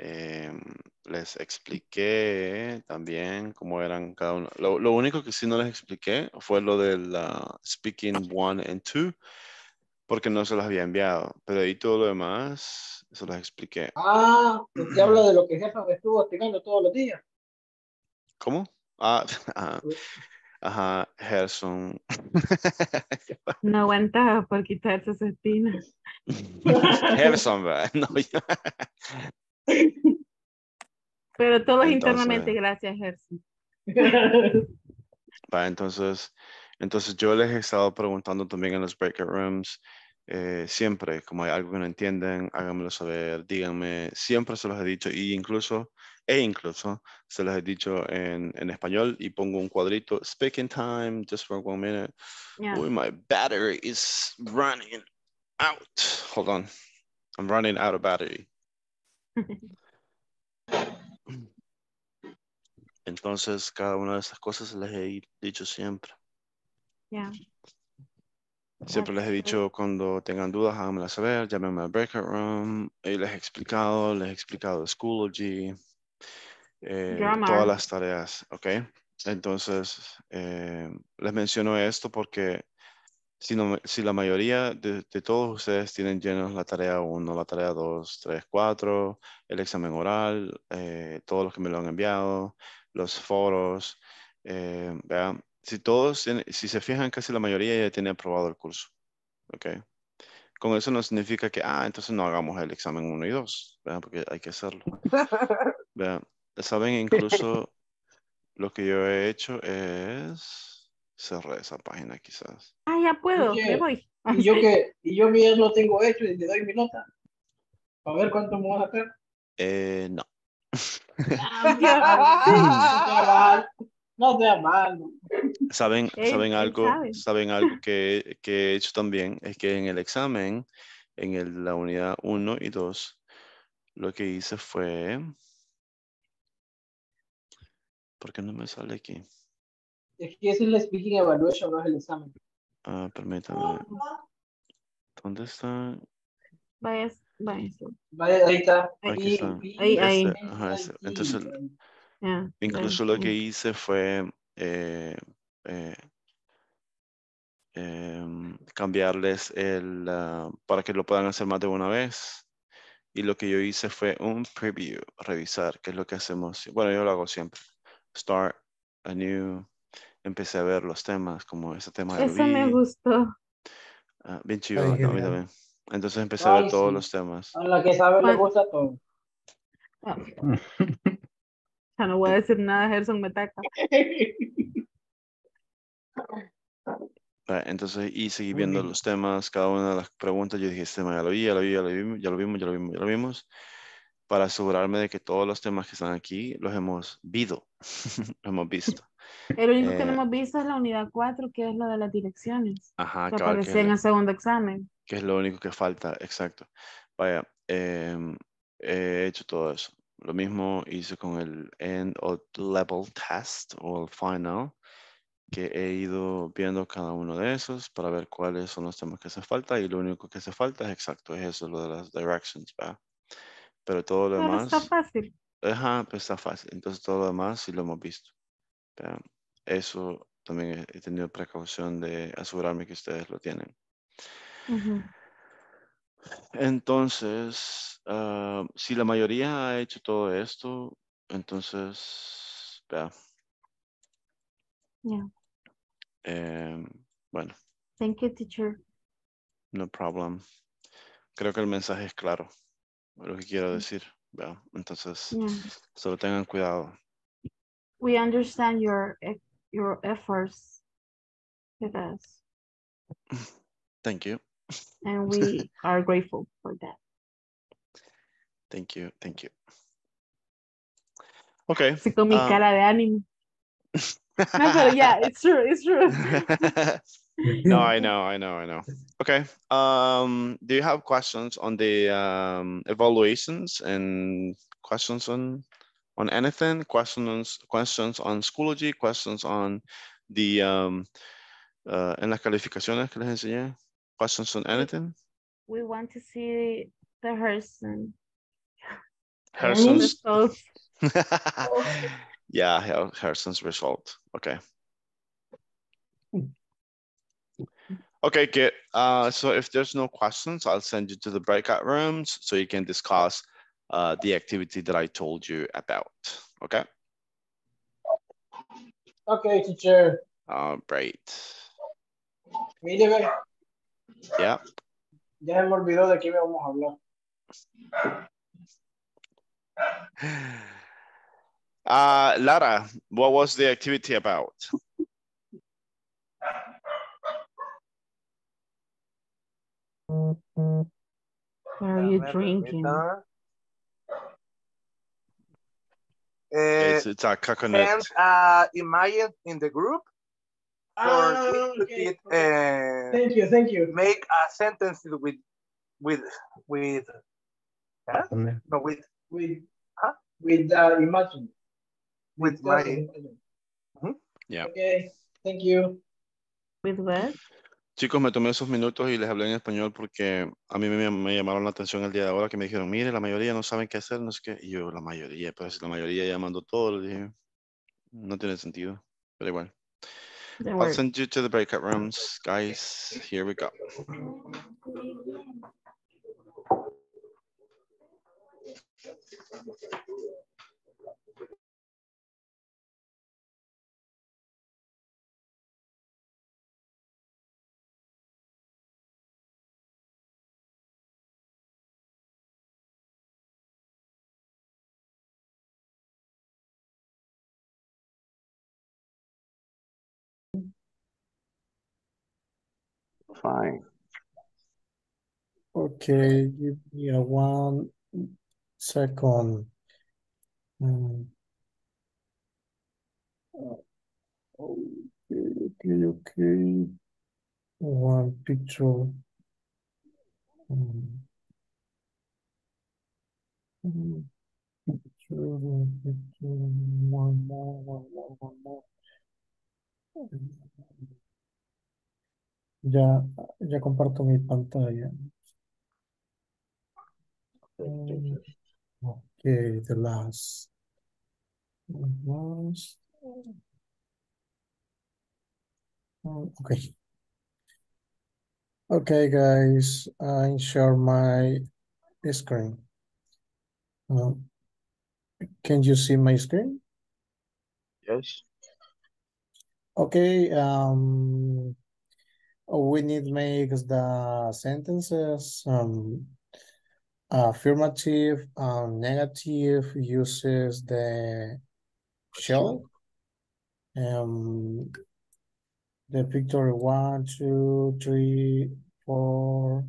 Em, les expliqué también cómo eran cada uno. Lo, lo único que sí no les expliqué fue lo del ah, speaking one and two, porque no se los había enviado. Pero ahí todo lo demás se los expliqué. Ah, usted habla de lo que jefa me estuvo hostigando todos los días. ¿Cómo? Ah, <laughs> ajá, ajá, Gerson. <laughs> No aguantaba por quitarse esa espina. <laughs> Gerson, ¿verdad? No, ya. Pero todo es Entonces- internamente gracias, Gerson. Va, entonces, entonces yo les he estado preguntando también en los breakout rooms Eh, siempre, como hay algo que no entienden, háganmelo saber, díganme, siempre se los he dicho, y incluso, e incluso, se los he dicho en, en español y pongo un cuadrito, speaking time, just for one minute. Yeah. Uy, my battery is running out. Hold on. I'm running out of battery. <laughs> Entonces, cada una de esas cosas les he dicho siempre. Yeah. Siempre les he dicho cuando tengan dudas, háganmela saber, llámenme al breakout room. Y les he explicado, les he explicado Schoology, eh, todas las tareas, ¿ok? Entonces, eh, les menciono esto porque si, no, si la mayoría de, de todos ustedes tienen llenos la tarea 1, la tarea 2, 3, 4, el examen oral, eh, todos los que me lo han enviado, los foros, eh, vean, si todos, si se fijan, casi la mayoría ya tiene aprobado el curso, ¿ok? Con eso no significa que, ah, entonces no hagamos el examen 1 y 2, ¿verdad? Porque hay que hacerlo. <laughs> Vean, saben, <laughs> incluso lo que yo he hecho es cerré esa página quizás. Ah, ya puedo, Oye, me voy. Y yo que, y yo que ya lo tengo hecho y le doy mi nota. A ver cuánto me vas a hacer. Eh, no. <laughs> No sea mal. No sea mal. Saben, saben algo, sabe. saben algo que, que he hecho también, es que en el examen, en el- la unidad 1 y 2, lo que hice fue, ¿por qué no me sale aquí? Es que es el speaking evaluation, no es el examen. Ah, permítame. ¿Dónde está? Vaya, vaya. Vaya, ahí está. Aquí está. Ahí, ahí. Este, ajá, ese. Entonces, Yeah, incluso lo que hice fue eh, eh, em, cambiarles el, ah, para que lo puedan hacer más de una vez. Y lo que yo hice fue un preview, revisar, qué es lo que hacemos. Bueno, yo lo hago siempre. Start a new. Empecé a ver los temas, como ese tema de Eso me a ah, bien chido, Ay, a mí también. Entonces empecé a ver Ay, todos sí. los temas. A la que sabe le gusta todo. <laughs> Ya no voy a decir nada, Gerson me taca. <laughs> Entonces, y seguí viendo bien. los temas, cada una de las preguntas, yo dije, este tema ya lo vi, ya lo vi, ya lo vimos, ya lo vimos, ya lo vimos, ya lo vimos, para asegurarme de que todos los temas que están aquí los hemos visto, <laughs> los hemos visto. <laughs> El único que no Eh, hemos visto es la unidad 4, que es lo de las direcciones, Ajá, que cabal, que en el segundo examen. que es lo único que falta, exacto. Vaya, em, he hecho todo eso. Lo mismo hice con el End of Level Test o el Final, que he ido viendo cada uno de esos para ver cuáles son los temas que hace falta y lo único que hace falta es exacto, es eso, lo de las directions, ¿verdad? Pero todo lo Pero está demás, fácil. ajá, pues está fácil. Entonces todo lo demás sí lo hemos visto. ¿verdad? Eso también he, tenido precaución de asegurarme que ustedes lo tienen. Ujú. Entonces, ah, si la mayoría ha hecho todo esto, entonces, vea, Yeah. em, bueno, Thank you, teacher. no problem. Creo que el mensaje es claro, lo que quiero decir. Entonces, Yeah. solo tengan cuidado. We understand your your efforts with us, <laughs> Thank you, and we <laughs> are grateful for that. thank you, thank you. Okay. Así con mi um, cara de ánimo. <laughs> No, pero yeah, it's true, it's true. No, <laughs> I know, I know, I know. Okay. Um, do you have questions on the um, evaluations and questions on on anything? Questions questions on Schoology? Questions on the um, uh, en las calificaciones que les enseñé? Questions on anything? We want to see the Harrison <laughs> Harrison's <laughs> results. yeah, Har- Harrison's result. Okay. Okay, good. Uh, so if there's no questions, I'll send you to the breakout rooms so you can discuss uh, the activity that I told you about. Okay. Ok, teacher. All right. Mire, ve, Yeah. ya se me olvidó de qué íbamos a hablar. <sighs> Uh, Lara, what was the activity about? Are you drinking? Uh, It's it's a coconut. send uh, image in the group for it to get, uh, Thank you, thank you. make a sentence with with with huh? no with With, Huh? with uh, imagine. with Just my imagine. Yeah. Okay, thank you. With what? Chicos, me tomé esos minutos y les hablé en español porque a mí me, me llamaron la atención el día de ahora que me dijeron, mire, la mayoría no saben qué hacer, no sé qué. Y yo, la mayoría, pues la mayoría llamando todo, le dije, no tiene sentido, pero igual. I'll send you to the breakout rooms, guys. Here we go. Fine. Okay, give me a one second. Uh, Okay, okay, okay. One picture. Mm. Picture, one picture, one more, one more, one more. Ya, ya comparto mi pantalla. Okay, the last. Last. Okay. Okay, guys, I share my screen. Can you see my screen? Yes. Okay, um, we need make the sentences, um, affirmative and negative uses the shall. Um, the picture one, two, three, four,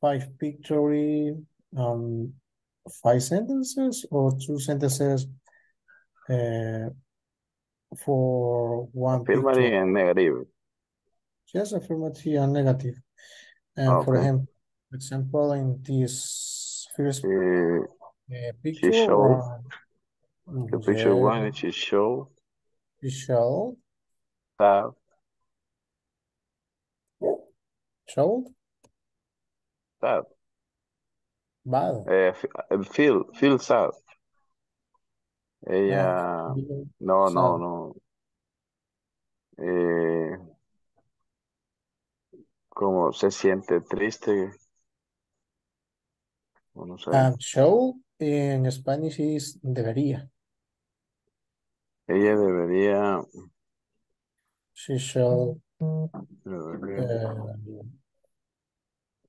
five picture, um, five sentences or two sentences, uh, for one Affirmative picture. and negative. Yes, affirmative and negative. And for him, example, in this first Uh, uh, picture, showed. uh, The picture one yes, is show she showed, have showed, sad. bad. Uh, feel feel sad. Ella Ah, feel no no no. Eh, como se siente triste, o no sé. And show in Spanish is debería. Ella debería, She shall, debería uh,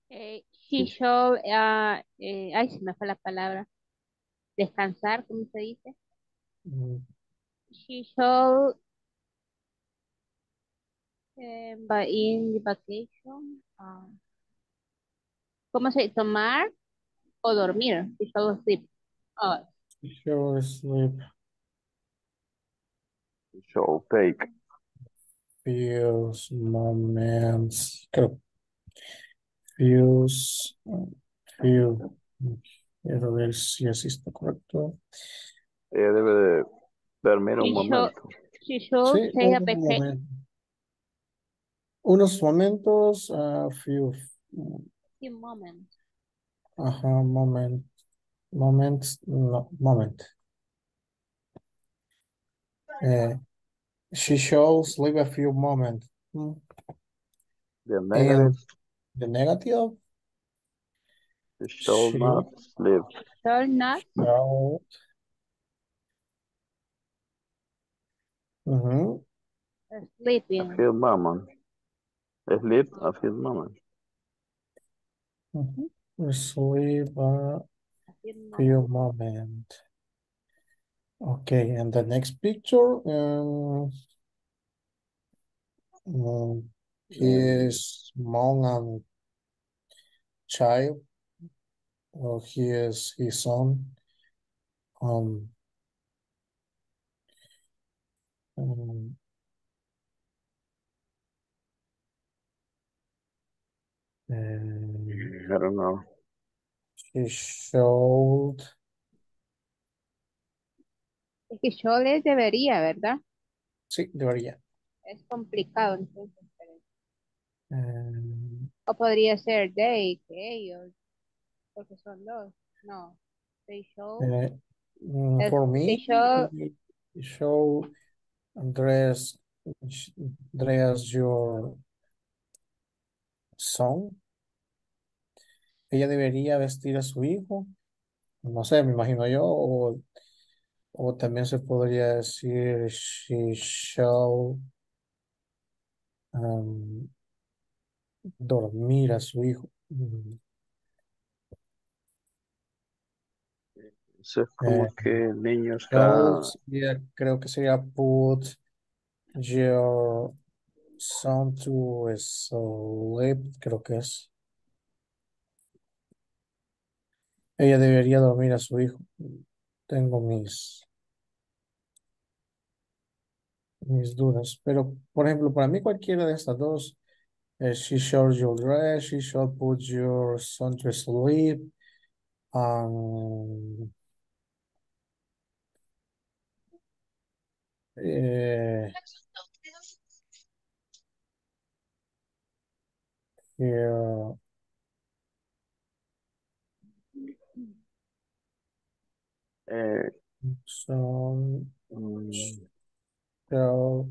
Eh, she should, ah, eh, ay, se me fue la palabra. Descansar, ¿cómo se dice? mm, She should, eh, by in the vacation. ah, ¿cómo se dice? Tomar o dormir. Should sleep. Oh, she shall sleep show take. few moments. Creo. Few, few. Quiero ver si así está correcto. Ella debe de dormir un momento. she should Sí, take a un vacation. Unos momentos, a few, Few moments. ajá, moment, moments, no, moment. Eh, she shows live a few moments. Mm. The And negative, the negative, she should she not sleep. Should not shall. Mhm. sleeping. A few moment. Sleep a few moment. Mhm. Sleep a Few moments. Okay, and the next picture, um, mm, Mm, is mom and child or he is his son. Um, um, and I don't know. she showed Es que yo les debería, ¿verdad? sí, debería. Es complicado, entonces. pero- Um, O podría ser they, que ellos, porque son dos. No. They show. uh, mm, for they me, show, show dress dress your son. Ella debería vestir a su hijo. No sé, me imagino yo. O, o también se podría decir she shall um, dormir a su hijo. Eso es como eh, que el niño está. shall sería- creo que sería put your son to sleep, creo que es. Ella debería dormir a su hijo. Tengo mis, mis dudas. Pero, por ejemplo, para mí cualquiera de estas dos, eh, she shall your dress, she shall put your son to sleep. um, eh, here, Eh, son mm, shall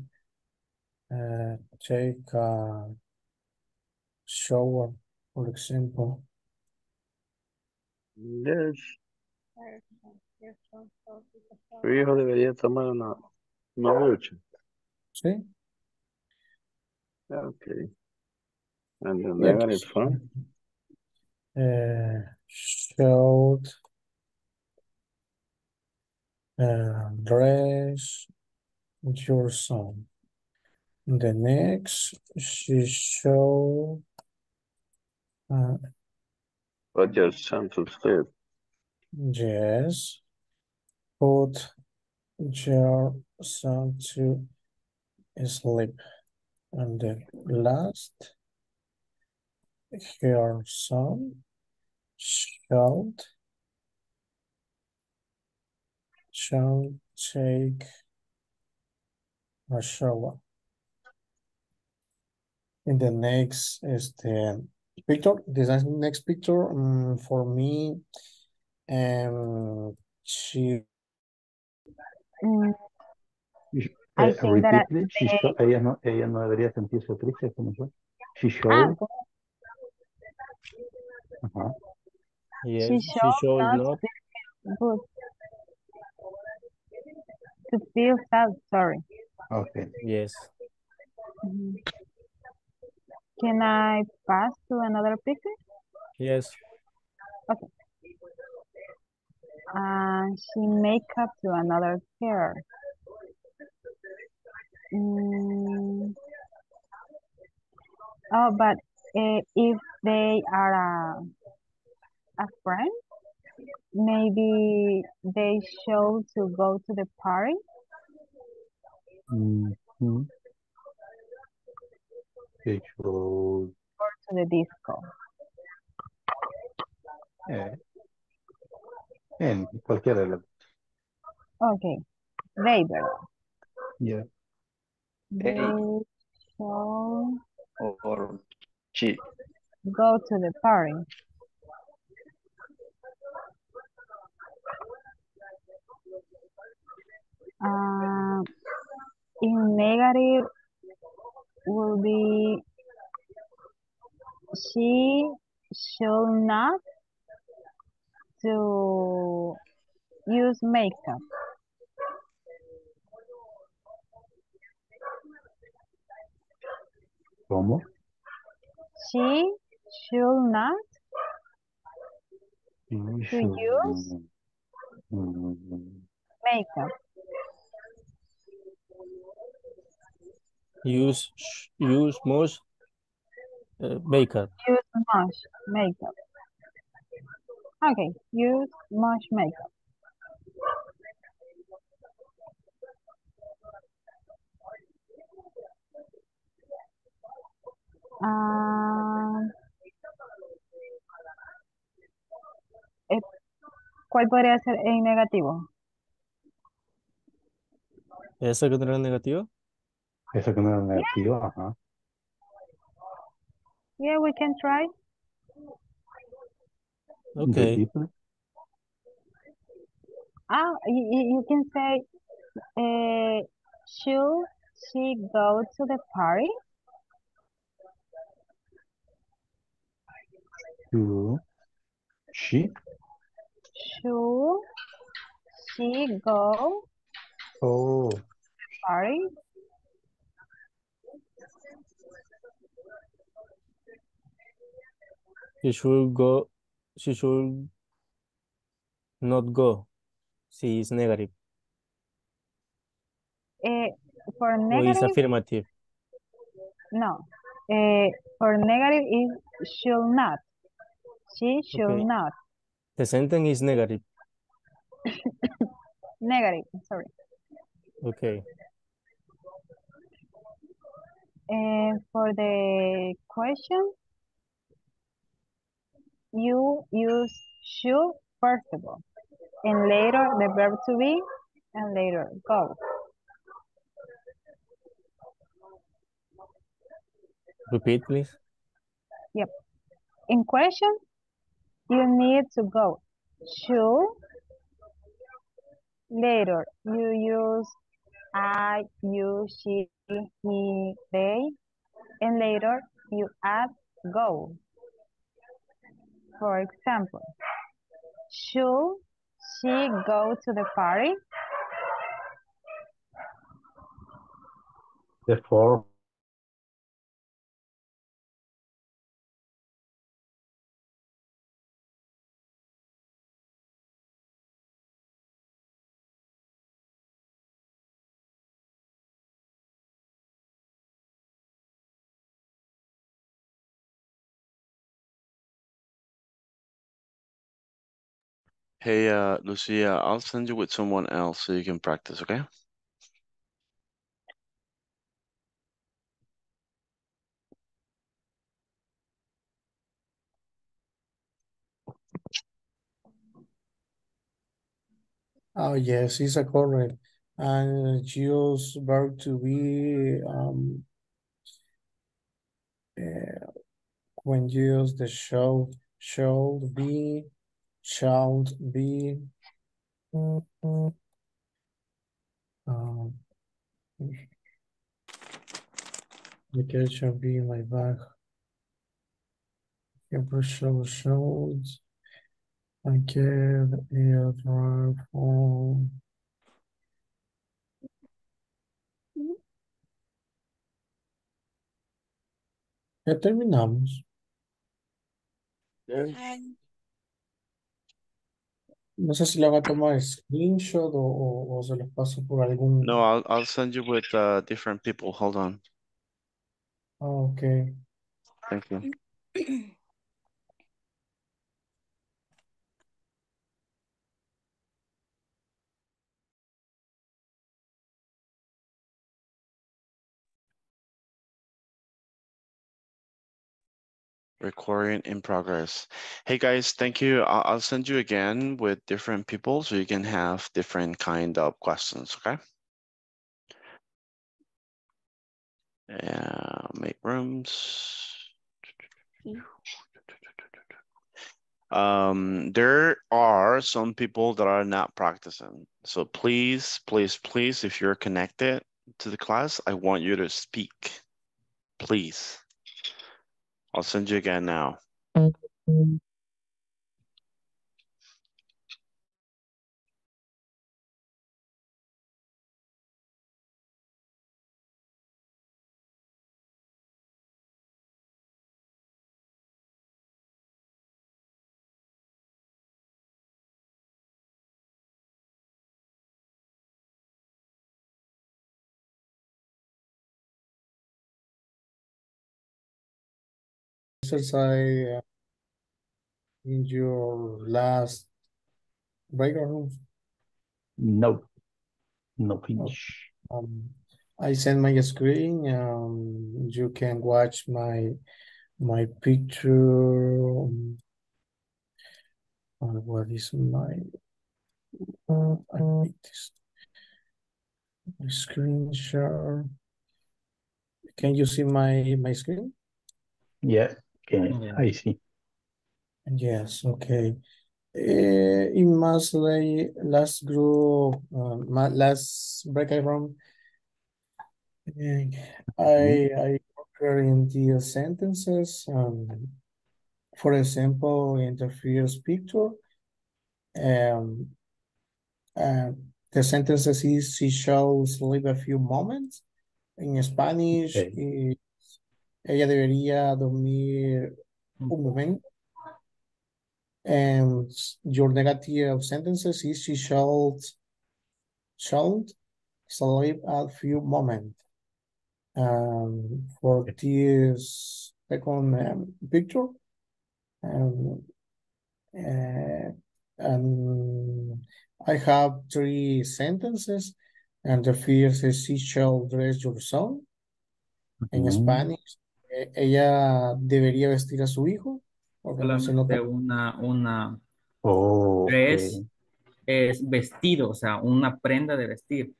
uh, take a shower, for example. yes, su hijo debería tomar una, una ducha. ¿Sí? Okay. And the Y aquí negative form. eh, showed uh, dress your son. The next, she showed uh, Put your son to sleep. yes, put your son to sleep. And the last, her son shall shall take a shower. In the next is the picture. This is next picture um, for me. Um, she Mm, Y- I eh, think that I- repeat, please. She show- ella no, ella no debería sentirse triste como yo. She ah, showed. Ajá. Yes, she she showed showed not not. to feel good. To feel sad, sorry. Okay. Yes. Mhm. Can I pass to another picture? Yes. Okay. Uh, she make up to another hair. Mm. Oh, but uh, if they are a, a friend, maybe they show to go to the party. Mhm. She showed. or to the disco. Eh. En cualquiera de las. Okay, they ¿verdad? Yeah. They shall Or she. go to the party. Uh, in negative will be she should not to use makeup. ¿Cómo? She should not to should, use makeup. Use use most uh, makeup. Use much makeup. Okay, use much makeup. Ah, eh, ¿cuál podría ser en negativo? ¿Esa que no era negativa? Eso que no era negativo, ajá. Yeah, we can try. Okay. Repeat. Ah, you, you you can say, uh, should she go to the party? To she Should she go oh party? She should go, she should not go. She is negative. Eh, for Or is affirmative. no. Eh, for negative is should not. She should Okay. not. The sentence is negative. <laughs> Negative, sorry. Okay. And for the question, you use should first of all, and later the verb to be, and later go. Repeat, please. Yep. In question, you need to go. Should. Later, you use I, you, she, he, they, and later you add go. For example, should she go to the party? the four Hey, uh, Lucia, I'll send you with someone else so you can practice, okay? Oh, yes, it's a correct. And use verb to be um uh, when you use the show, shall be, shall be. Um, the shall be in my bag. Camper shall showed. I get a home. Ya terminamos. No sé si le van a tomar screenshot o, o, o se los paso por algún. No, I'll I'll send you with uh different people. Hold on. Ah, ok. Thank you. <clears throat> Recording in progress. Hey guys, thank you. I'll, I'll send you again with different people so you can have different kind of questions, okay? Yeah, make rooms. Um, there are some people that are not practicing. So please, please, please, if you're connected to the class, I want you to speak. Please. I'll send you again now. Exercise uh, in your last break room? No, no finish. Um, I send my screen. Um, you can watch my my picture. um, uh, what is my? Uh, I need this. My screen share. Can you see my my screen? Yeah, okay, Yeah. I see. Yes. Okay. Uh, in my last group, uh, my last break room. And I I occur in the sentences. Um, for example, in the first picture, um, uh, the sentences is she shall sleep a few moments. In Spanish, Okay. eh, ella debería dormir un momento. And your negative sentences is she shall shall sleep a few moments. Um, for this second um, picture, um, uh, and I have three sentences, and the first is she shall dress your son. En Ujú. Spanish, eh, ella debería vestir a su hijo, porque no se Solamente nota. una, una Oh, okay. es vestido, o sea, una prenda de vestir.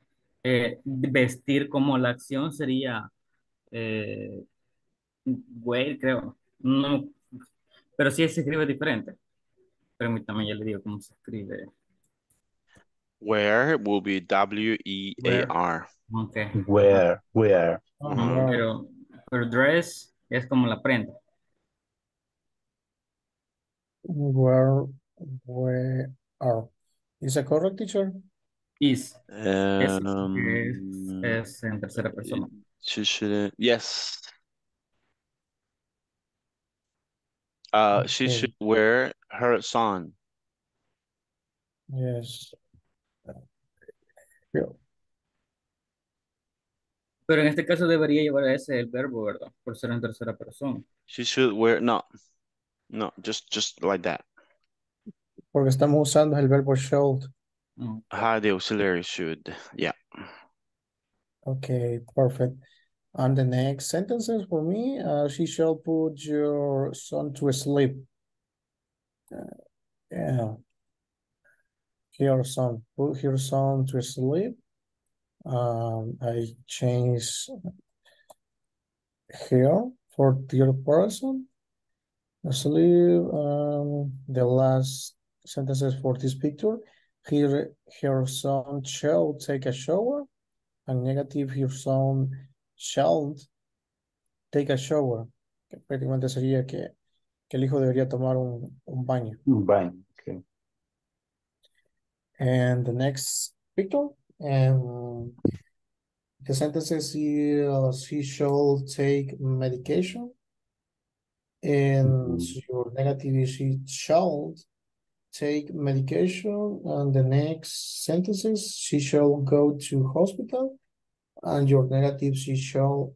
Eh, vestir como la acción sería eh, wear, creo. No, pero sí se escribe diferente. Permítame, ya le digo cómo se escribe. Where will be W-E-A-R. Ok. Where, where? Ujú. Pero, pero dress es como la prenda. Where, where are? Is that correct, teacher? Is. Es, es, Um, es en tercera persona. she shouldn't, yes. Uh, she should wear her son. Yes. Yeah. Pero en este caso debería llevar ese el verbo, ¿verdad? Por ser en tercera persona. She should wear, no, no, just, just like that. Porque estamos usando el verbo should. How the auxiliary should, yeah. Okay, perfect. And the next sentences for me, uh, she shall put your son to sleep. Uh, yeah. Her son, put her son to sleep. Um, I change here for third person. Sleep, um, the last sentences for this picture. Here, her son shall take a shower. And negative, her son shall take a shower. Que prácticamente sería que, que el hijo debería tomar un, un baño. Bye. Okay. And the next picture, and the sentences is she shall take medication. And Mhm. your negative is she shall take medication. And the next sentences, she shall go to hospital. And your negative, she shall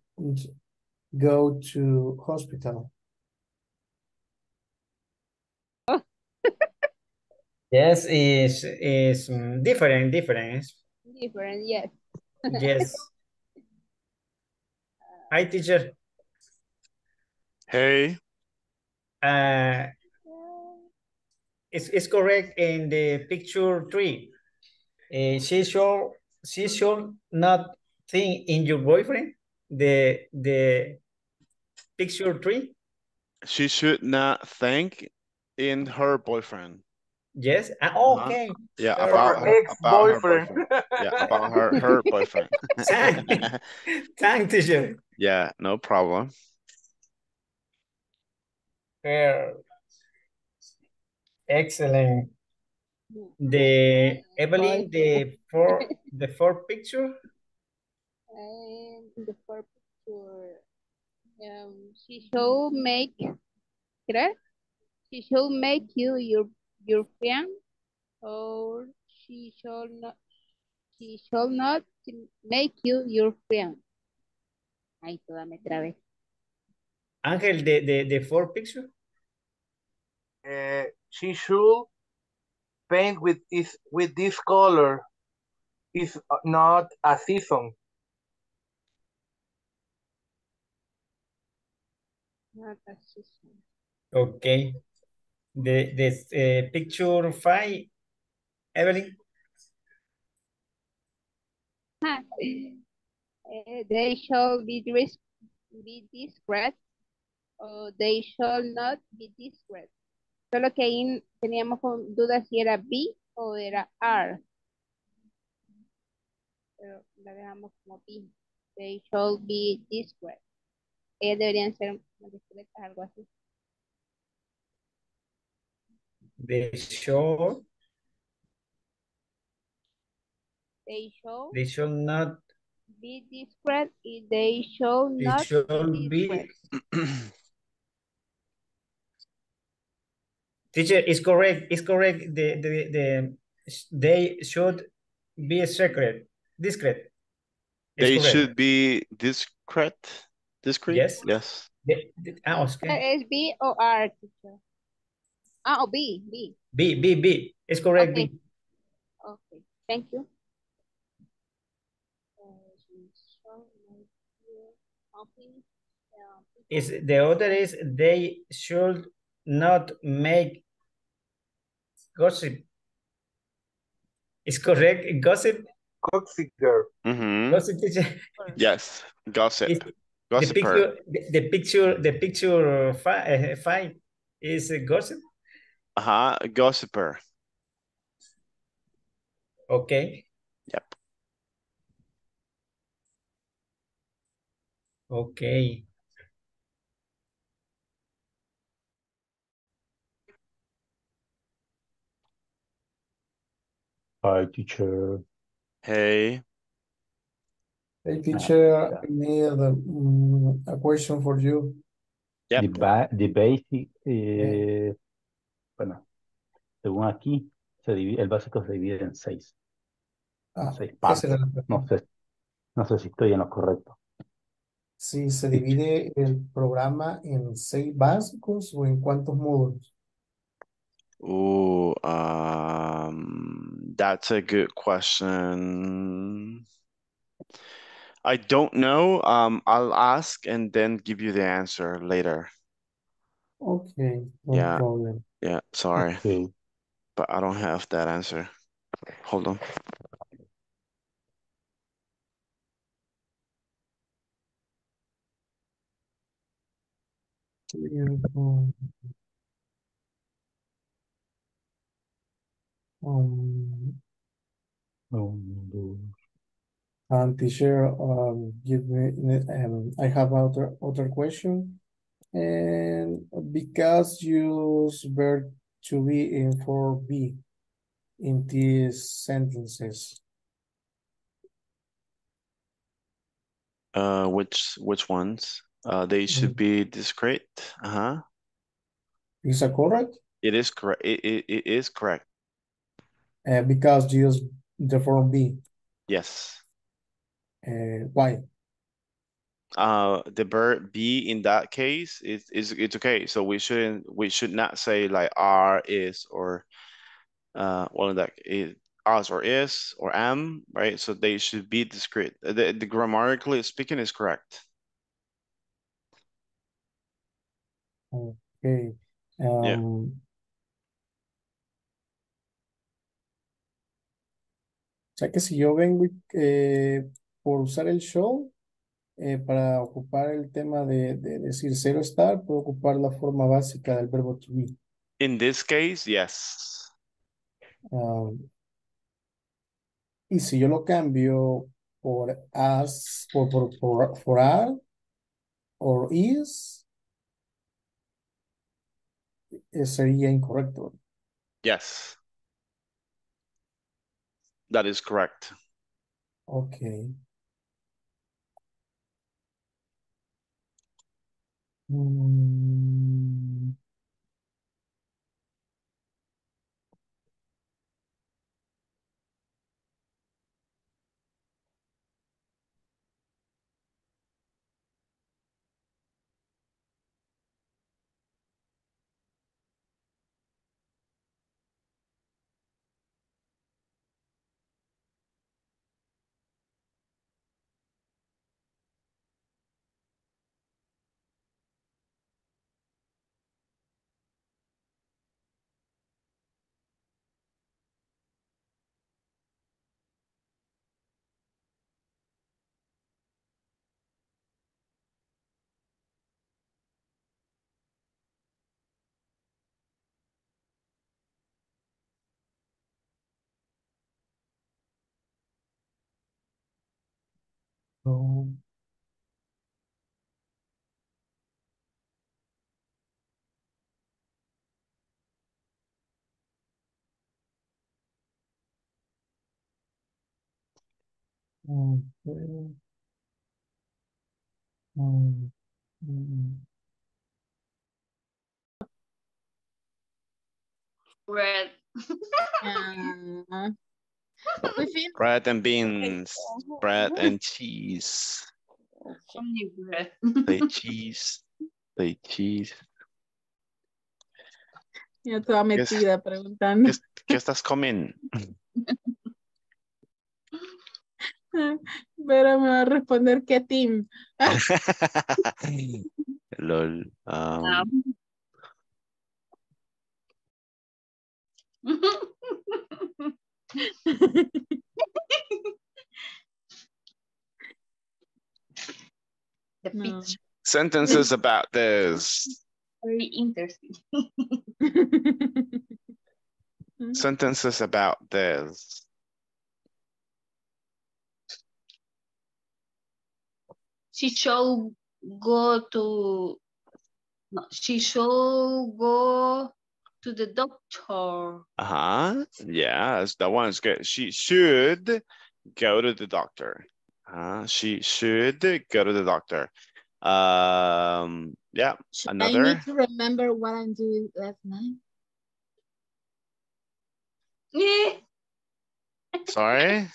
go to hospital. <laughs> Yes, is is different, different. Different, yes. Yes. <laughs> Hi, teacher. Hey, Uh, it's, it's correct in the picture three. Uh, she should she should not think in your boyfriend. The the picture three. she should not think in her boyfriend. Yes. Ah, Uh-huh. okay. Yeah, Her about her, her ex-boyfriend. boyfriend. Yeah, about her, her <laughs> boyfriend. Thank, thank teacher. Yeah, no problem. Her. Excellent. The Evelyn, the four the fourth picture. And the fourth picture, um, she shall make, ¿crees? She shall make you your your friend, or she shall not. She shall not make you your friend. Ay, toda me trabé. Ángel, the the the fourth picture. Uh, she should paint with this with this color is not a season. Not a season. Okay. The, the uh, picture five, Evelyn, Eh, they shall be, be discreet o they shall not be discreet. Solo que ahí teníamos dudas si era be o era are. Pero la dejamos como be. They shall be discreet. Ellas deberían ser discretas, algo así. They show, They shall they shall not, be discreet y they shall they not shall be be. <clears throat> Teacher, is correct, is correct, the, the, the, they should be secret, discreet. It's They correct. should be discreet. Discreet? Yes. Yes. The- the- ah, okay. Es B o R, teacher. Ah, B. it's correct, Okay. B. Okay, thank you. Is, the other is they should not make gossip. Is correct, gossip, Gossip girl. Mm-hmm. gossip teacher? Yes. Gossip. Is The picture, the, the picture, the picture fi- uh, five is gossip, Uh-huh. Gossiper. okay? Yep. Okay. Hi, teacher. Hey. Hey, teacher, I need a, mm, a question for you. The, Yep. ba- the basic, eh, bueno, según aquí, se divide, el básico se divide en seis, Ah, seis partes. la No sé, no sé si estoy en lo correcto. Sí, se divide el programa en seis básicos o en cuántos módulos. Ooh, um, that's a good question. I don't know. Um, I'll ask and then give you the answer later. Okay, no Yeah. problem. Yeah, sorry, Okay. but I don't have that answer. Hold on. Tiempo. Um, Un, dos, and teacher, um, give me, um, I have other, other question. And because use verb to be in for be in these sentences, Uh, which which ones? Uh, they should be discreet. Uh-huh. is that correct? It is correct. It, it, it is correct. Uh, because use the form be, Yes. uh, why? Uh, the verb be in that case is is it's okay. So we shouldn't we should not say like are is or uh well in that is us or is or am right. So they should be discrete. The the grammatically speaking is correct. Okay. Yeah. Um, O sea que si yo vengo eh, por usar el show eh, para ocupar el tema de, de decir cero estar, puedo ocupar la forma básica del verbo to be. In this case, yes. Um, y si yo lo cambio por as, por, por, por, for are, or is, eh, sería incorrecto. Yes. That is correct. Ok. Mm, Go. Okay. Mm, mm, Red. Uh, we feel Bread and beans, bread and cheese. Only. <laughs> Say cheese, say cheese. ya toda ¿Qué metida preguntando. ¿Qué, qué estás comiendo? <laughs> Pero me va a responder qué team. <laughs> Lol. um, The No. beach. sentences about this. Very interesting. <laughs> Sentences about this. She shall go to. No, she shall go to the doctor. Uh-huh. Yes, that one's good. She should go to the doctor. Uh, she should go to the doctor. Um, yeah, Should I need to remember what I'm doing last night? Eh, Sorry.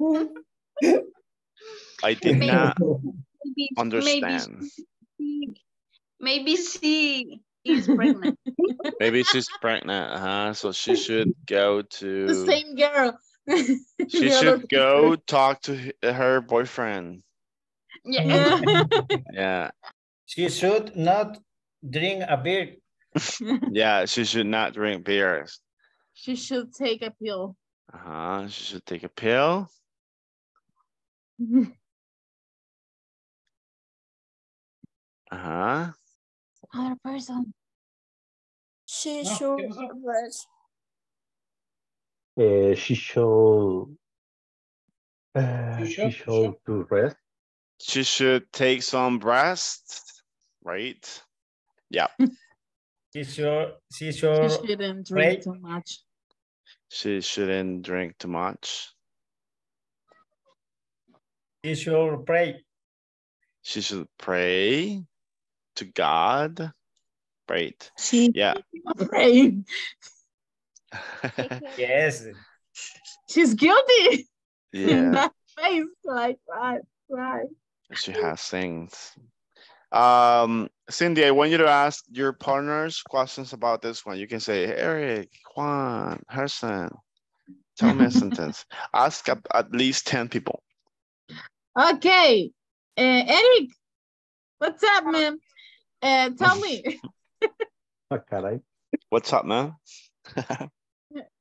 <laughs> I did Maybe- not understand. Maybe, maybe she is pregnant. <laughs> Maybe she's pregnant, huh? So she should go to. <laughs> The same girl. She <laughs> should go talk to her boyfriend. Yeah. Yeah, She should not drink a beer. yeah. She should not drink beers. She should take a pill. Uh huh. She should take a pill. Uh huh. Other person. She No, should rest. Eh, she should. Uh, You she should- should to rest. She should take some rest, right? Yeah. She should, she should. She should shouldn't Right. drink too much. She shouldn't drink too much. She should pray. She should pray to God. Right. She Yeah. Praying. <laughs> <laughs> Yes. She's guilty. yeah. that face, like, right, right. She has things. Um, Cindy, I want you to ask your partners questions about this one. You can say, Eric, Juan, Herson, tell me a <laughs> sentence. Ask at, at least 10 people. Okay. Uh, Eric, what's up, man? Uh, tell me, <laughs> caray. What's up, man?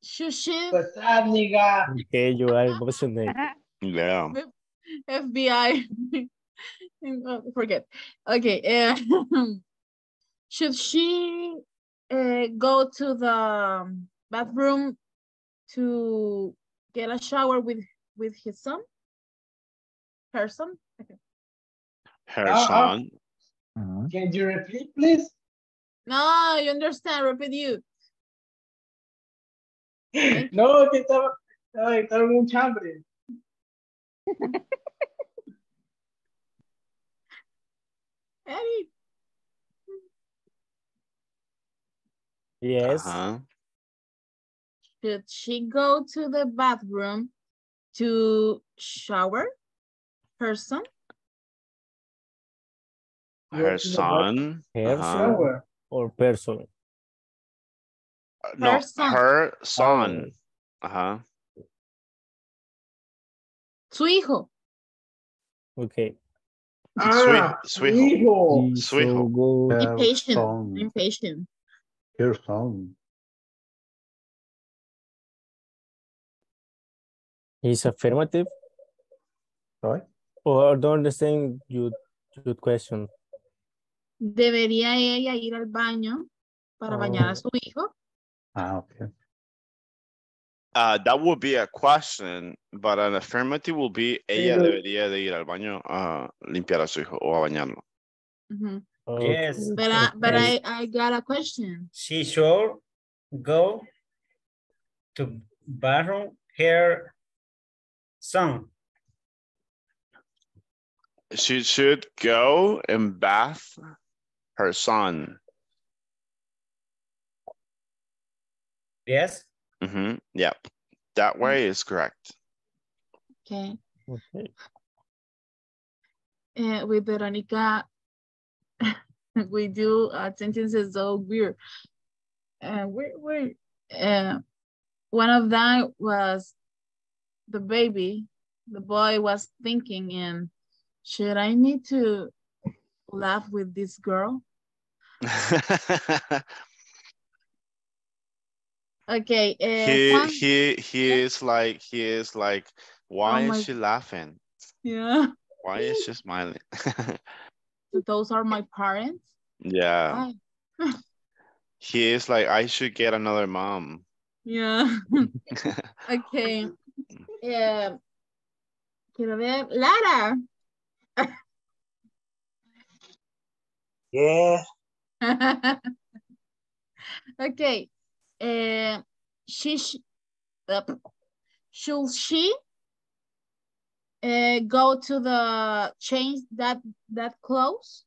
should she What's up, nigga? Okay, you are emotional. yeah. FBI? <laughs> Forget. Okay. Uh, <laughs> should she uh, go to the bathroom to get a shower with with his son? Her son? Okay. Her Ah, son. Can you repeat, please? No, you understand. Repeat you. No, que estaba, estaba, estaba en un chambre. <laughs> Eric. Yes. Uh-huh. Should she go to the bathroom to shower her son? Her son. Person uh-huh. Or person? No, Her son. her son. Uh-huh. Su hijo. Okay. Ah, su hijo. hijo. Su hijo. should go- Her Impatient. son. Impatient. Her son. Is affirmative? Sorry? Or I don't understand your, your question. Debería ella ir al baño para bañar a Oh. su hijo. Ah, okay. Uh, that would be a question, but an affirmative will be ella Pero- debería de ir al baño a limpiar a su hijo o a bañarlo. Yes. But I, but Okay. I, I got a question. She should go to bathroom her son. She should go and bath her son. Yes. Mm-hmm. Yep. That way is correct. Okay. Okay. Uh, with Veronica, <laughs> we do uh, sentences so weird. Uh, we're, we're, uh, one of them was the baby, the boy was thinking in, should I need to laugh with this girl? <laughs> Okay. Uh, he Juan- he he is like he is like why Oh is she laughing? yeah, Why is she smiling? <laughs> those are my parents. yeah. <laughs> He is like I should get another mom. Yeah. Okay. Eh, quiero ver. Lara. Yeah. <laughs> okay. Uh, she sh uh, should she uh, go to the change that that clothes?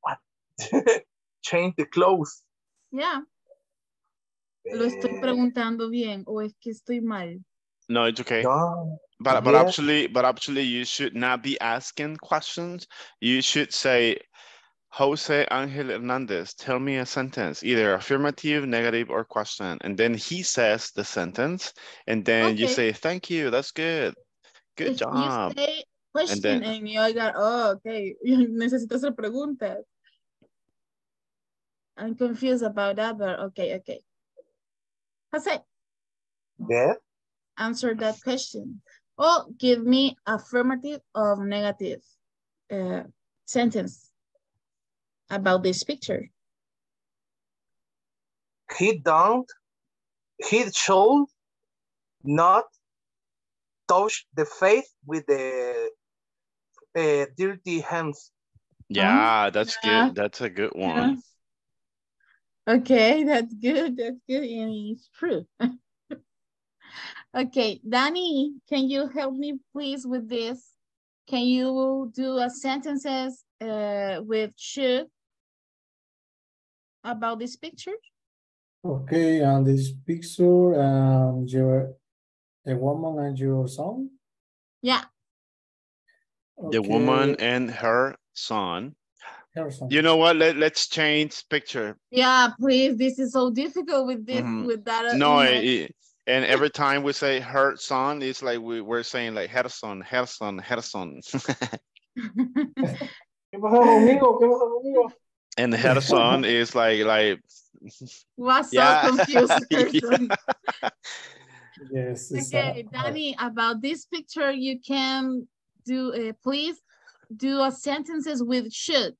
What? <laughs> Change the clothes. Yeah. Lo estoy Eh, preguntando bien o es que estoy mal. No, it's okay. no. But but Yeah. actually, but actually, you should not be asking questions. You should say, Jose Angel Hernandez, tell me a sentence, either affirmative, negative, or question. And then he says the sentence, and then you say, thank you, that's good. Good If job. You say question then- and you got, oh, okay, <laughs> necesito hacer preguntas. I'm confused about that, but okay, okay. Jose, Yeah. answer that question. Or give me affirmative or negative uh, sentence about this picture. He don't, he should not touch the face with the uh, dirty hands. Yeah, that's Yeah. good. That's a good one. Okay, <laughs> that's good. That's good. And it's true. <laughs> okay, Danny, can you help me please with this? Can you do a sentences uh, with should about this picture? Okay, and this picture, um, your a woman and your son. Yeah. The woman and her son. her son. You know what? Let, let's change picture. Yeah, please. This is so difficult with this Mhm. with that. uh, No, it- and every time we say her son, it's like we, we're saying like her son, her son, her son. ¿Qué pasa conmigo? ¿Qué pasa conmigo? and her son is like like Was so confused. <laughs> person. Yes, Okay, uh, Danny, about this picture, you can do, uh, please do a sentences with should,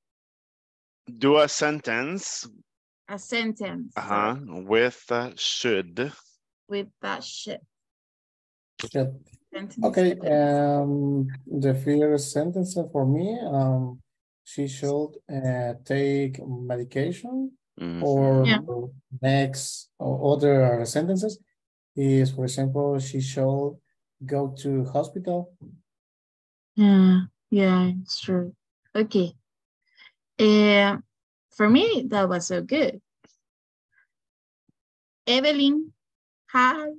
do a sentence a sentence uh-huh, with uh, should. With that should. Shit. Sentence Okay, with- um, the first sentence for me, um, she should uh, take medication. Mhm. Or Yeah. next or other sentences is, for example, she should go to hospital. Yeah, yeah, it's true. Okay. Uh, for me, that was so good. Evelyn, hi.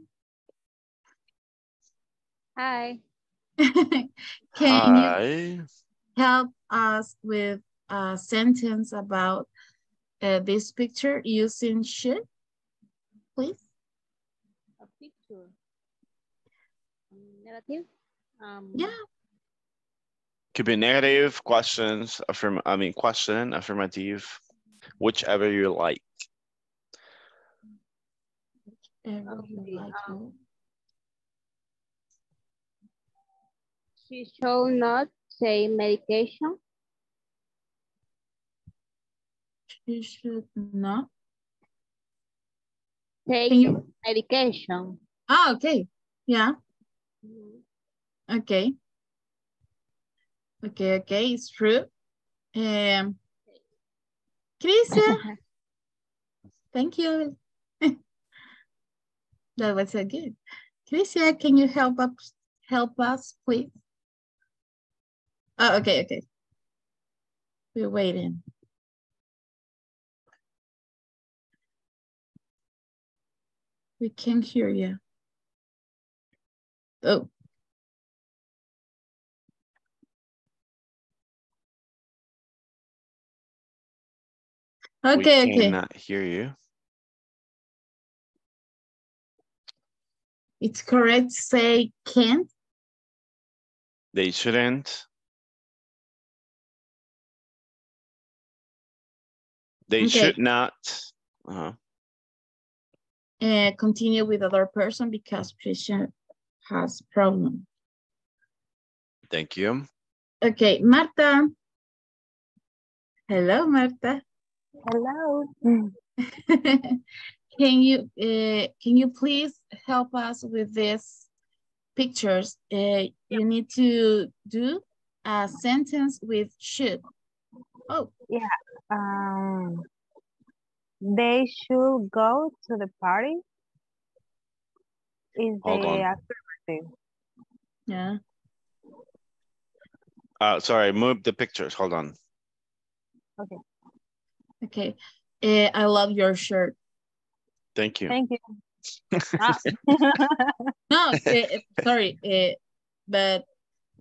Hi. <laughs> Can you help us with a sentence about uh, this picture using should, please? A picture. Um, Negative. Um, Yeah. Could be negative questions, affirm I mean question, affirmative, whichever you like. You Okay, like um, She should not say medication. She should not take you? medication. Ah, okay. Yeah. Okay. Okay, okay, it's true. Um, Crisia, <laughs> thank you. That was so good. Crisia, can you help us, help us, please? Oh, okay, okay. We're waiting. We can't hear you. Oh. Okay, we okay. cannot hear you. It's correct to say can't. They shouldn't. They Okay. should not. Uh-huh. uh, continue with other person because patient has problem. Thank you. Okay, Marta. Hello, Marta. Hello. <laughs> can you uh, can you please help us with these pictures? Uh, you need to do a sentence with should. Oh, Yeah. Um, they should go to the party. Is Hold the on. affirmative. yeah. Uh, sorry, move the pictures. Hold on. Okay. Okay. Uh, I love your shirt. Thank you. Thank you. <laughs> <laughs> Ah. No, uh, sorry, uh, but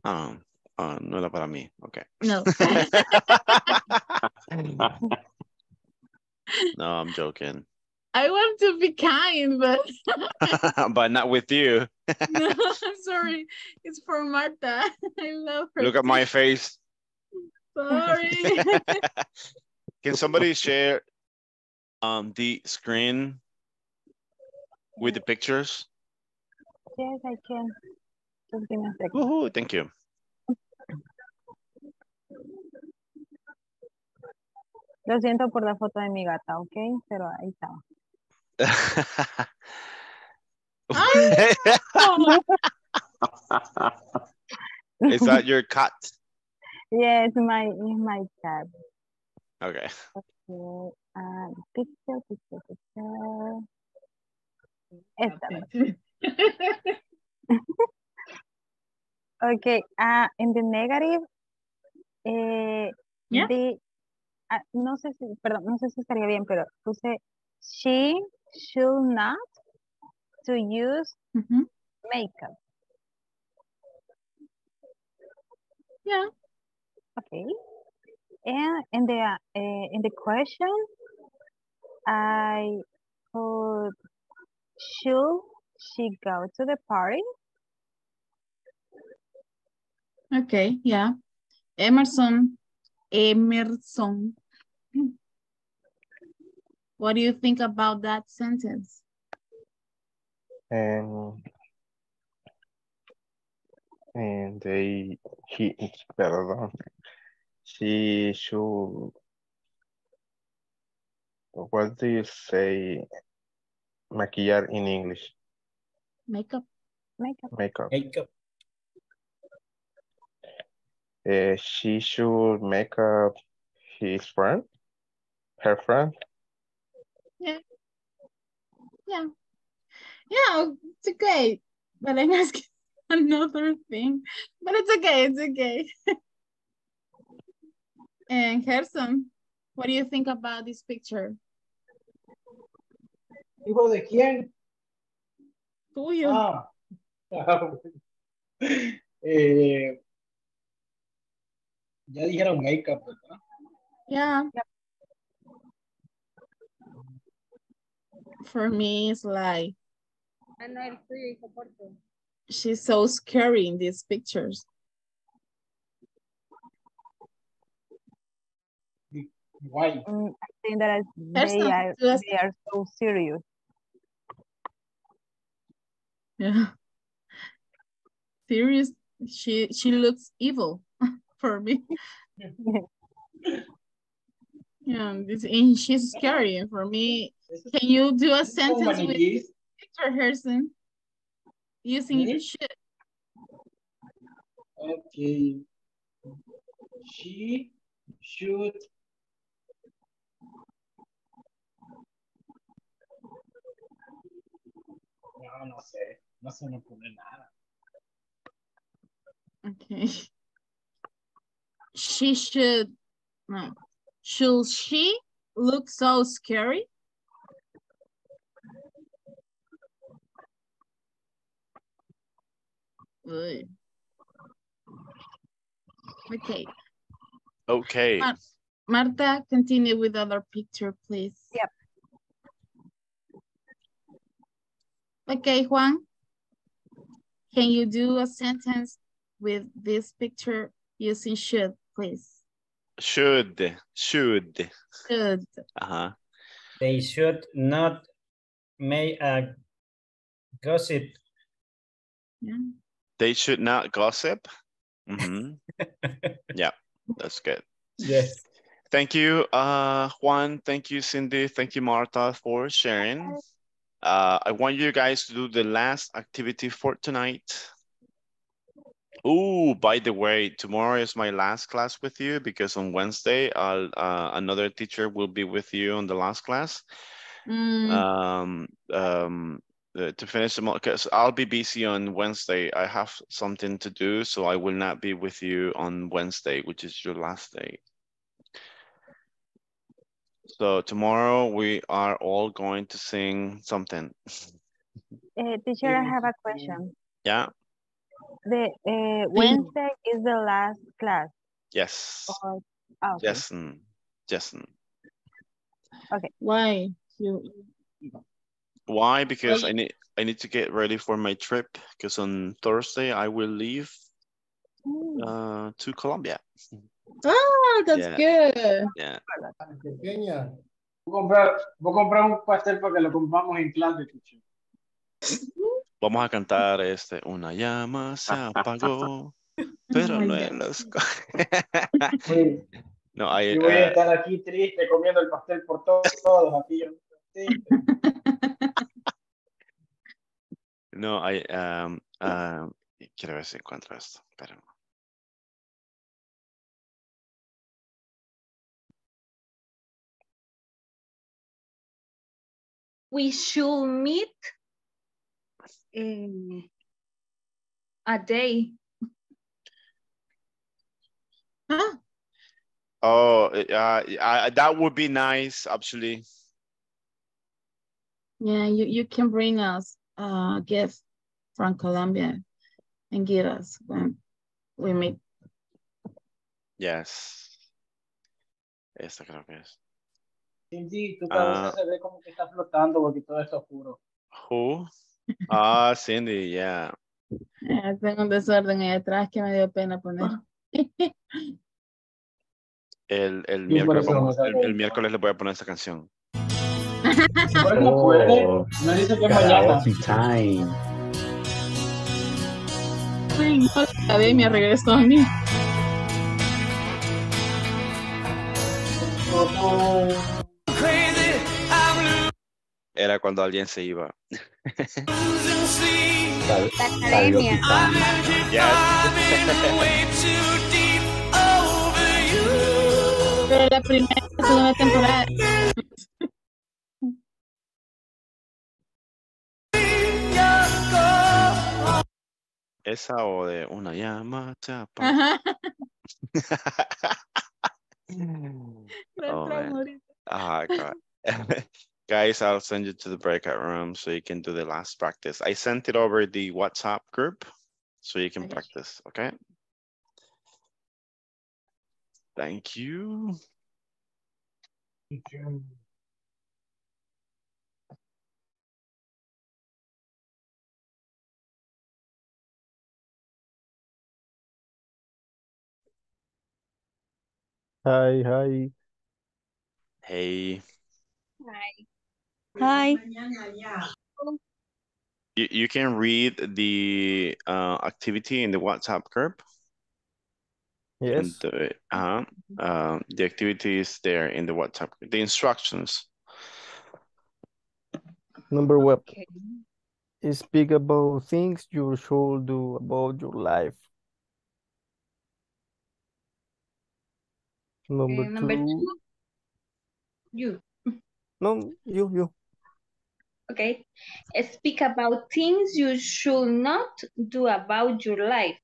Um, uh, no era para mí. Okay. no. <laughs> no, I'm joking. I want to be kind, but but not with you. no, I'm sorry. It's for Marta. I love her. Look at my face. Sorry. Can somebody share um the screen with the pictures? yes, I can. Just give me a second. Woohoo, thank you. Lo siento por la foto de mi gata, ¿ok? Pero ahí está. <laughs> Is that your cat? Yes, my my cat. Okay. Okay, uh, picture, picture, picture. Esta. <laughs> Okay, uh, in the negative, eh, Yeah. the, ah, no sé si, perdón, no sé si estaría bien, pero puse, she should not to use makeup. Yeah. Okay. And in the, uh, in the question, I put, should she go to the party? Okay, yeah. Emerson. Emerson. <clears throat> What do you think about that sentence? and and they he perdón she should what do you say maquillar in English Makeup. Makeup. makeup Makeup. uh, she should make up his friend her friend Yeah. Yeah. Yeah, it's okay. But I'm asking <laughs> another thing. But it's okay, it's okay. <laughs> and Gerson, what do you think about this picture? ¿Hijo de quién? Tuyo. Ah. <laughs> eh, ya dijeron makeup, ¿verdad? Yeah. For me, it's like no, el tuyo, hijo Porto. she's so scary in these pictures. Why? Mm, I think that they are, they are so serious. Yeah. Serious. She she looks evil <laughs> for me. Yeah, this and she's scary. For me, Can you do a sentence with. Victor Harrison using ¿Sí? should? Okay. She should No, no sé. No se me ocurre nada. Okay. She should, no. Should she look so scary? Ugh. Okay, Okay. Mar- Marta, continue with other picture, please. Yep. Okay, Juan. Can you do a sentence with this picture using should, please? Should, should. Should. Uh-huh. They should not make a gossip. Yeah. They should not gossip. hmm <laughs> Yeah, that's good. Yes. Thank you, uh, Juan. Thank you, Cindy. Thank you, Martha, for sharing. Uh, I want you guys to do the last activity for tonight. Oh, by the way, tomorrow is my last class with you because on Wednesday, I'll, uh, another teacher will be with you on the last class. Mm, Um, um, uh, to finish the because I'll be busy on Wednesday. I have something to do, so I will not be with you on Wednesday, which is your last day. So tomorrow we are all going to sing something. Uh, teacher, I have a question. Yeah. The uh, <clears throat> Wednesday is the last class. Yes. Or, ah, okay. Jason. Jason. Okay. why? You, Why? Because Well- I need I need to get ready for my trip because on Thursday I will leave uh, to Colombia. Oh, that's Yeah. good. Yeah. Pequeña. Voy a comprar, voy a comprar un pastel para que lo compramos en clase. Vamos a cantar este Una llama se apagó, pero no en los. <laughs> No, I Yo voy a uh, estar aquí triste comiendo el pastel por todos, todos aquí. no, I um um quiero ver si encuentro esto. Espera. We should meet eh, a day. Huh? Oh, uh, uh, that would be nice actually. Yeah, you, you can bring us a gift from Colombia and give us when we meet. Yes. Esta creo que es. Cindy, tu cabeza se ve como que está flotando porque todo está oscuro. Who? Ah, Cindy, yeah. Eh, tengo un desorden ahí atrás que me dio pena poner. El, el miércoles eso vamos- no el, saco. el miércoles le voy a poner esta canción. Oh, me dice que mañana. time. Ay, no, la academia regresó a mí. Era cuando alguien se iba. La academia. Pero la primera y la segunda temporada. Esa o de una llama. Ajá. <laughs> La Oh, tramo man. <laughs> ahorita. God. Guys, I'll send you to the breakout room so you can do the last practice. I sent it over the WhatsApp group so you can Okay. practice, okay? Thank you. Hi, hi. Hey, Hi. You, you can read the uh, activity in the WhatsApp group. Yes. do it. Uh-huh. Um, the activity is there in the WhatsApp, the instructions. Number one, Okay. Speak about things you should do about your life. Number Uh, number two. two, you. No, you, you. Okay. Speak about things you should not do about your life.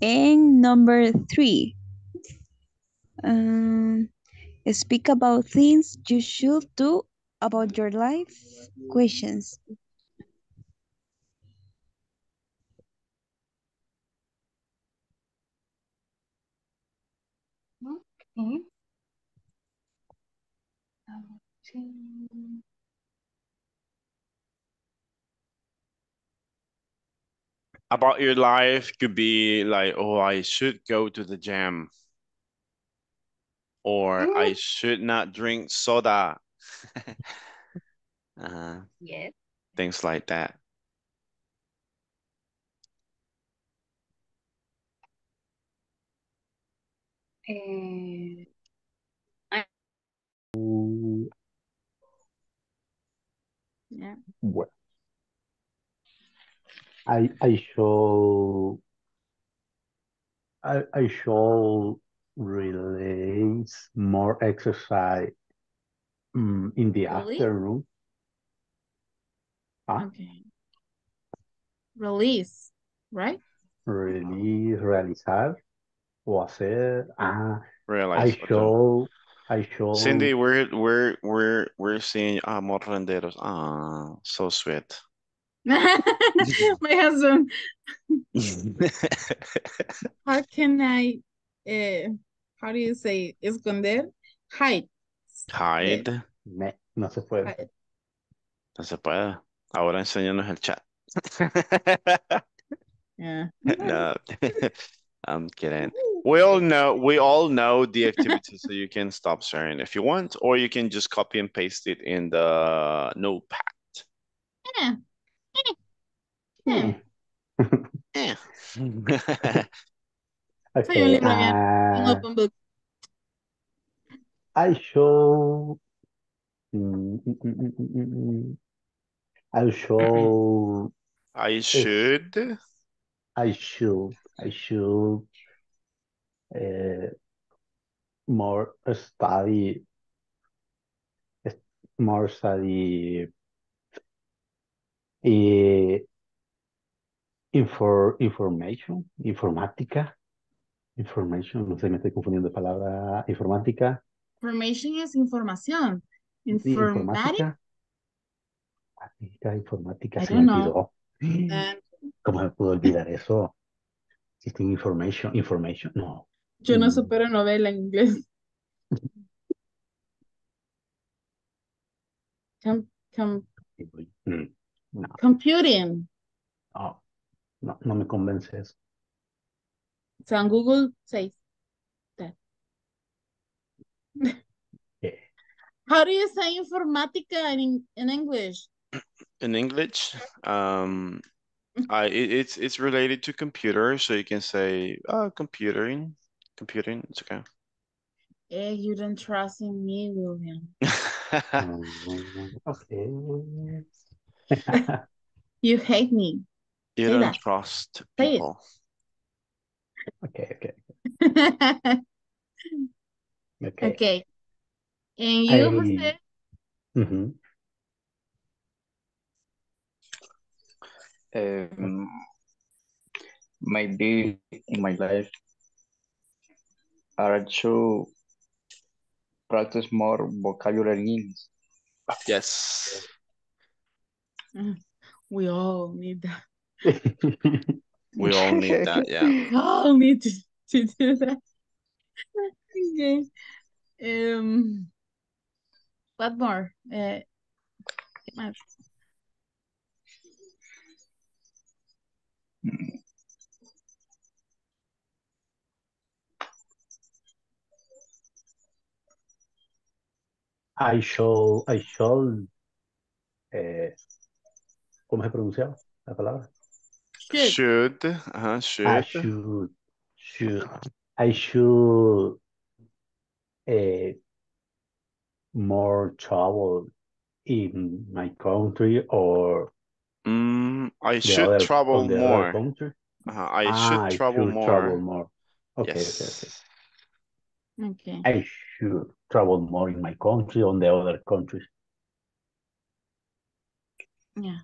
And number three, um, speak about things you should do about your life. Questions. Okay. Number two. About your life could be like, oh, I should go to the gym. Or I should not drink soda. <laughs> uh, Yes. things like that. Eh, Yeah. Well, I I show I I should release more exercise mm, in the Really? afternoon. Ah, Okay. Release, right? release, realizar o hacer. Ah, I Realize. okay. show I show Cindy, we're we're we're we're seeing ah more renderos. Ah, so sweet. <laughs> My husband, <laughs> how can I, uh, how do you say, esconder? Hide. Hide. Ne, no se puede. Hide. No se puede. Ahora enséñanos el chat. <laughs> Yeah. No, I'm kidding. We all know we all know the activity, so you can stop sharing if you want, or you can just copy and paste it in the notepad. Yeah. Yeah. Eh. <laughs> Soy un Okay, libro abierto, un ah, open book. I show mm, mm, mm, mm, mm, mm. I show I should. I should I should uh, more study more study eh, infor, information, informática, information, no sé, me estoy confundiendo de palabra informática, Information es información. sí, Informatic, informática, informática, informática, se me olvidó. Uh, ¿Cómo me puedo olvidar eso? System information, information, no. yo no Mm, supero novela en inglés. <laughs> Com, com, mm, no, computing. no, no, no me convence eso. So on Google says that. Eh, How do you say informática in, in English? In English, um, I it, it's it's related to computer, so you can say uh computering, computing. It's okay. Eh, you don't trust in me, William. <laughs> mm, okay. <laughs> You hate me. You Say don't that. trust Say it. people. Okay, okay, okay. <laughs> Okay. And you, I, Jose? mhm. Um, maybe in my life, I should practice more vocabulary in Yes. Mm, <laughs> We all need that. <laughs> We all need that, <laughs> yeah. We all need to, to do that. Okay. Um, what more? Eh, ¿qué más? I shall, I shall, eh, ¿cómo se pronunciaba la palabra? Should, uh-huh, I should. should, should, I should, eh, more travel in my country or Mm, I should other travel on the other more. Uh-huh, I Ah, should travel should more. travel more. Okay, okay, okay. Okay. I should travel more in my country on the other countries. Yeah.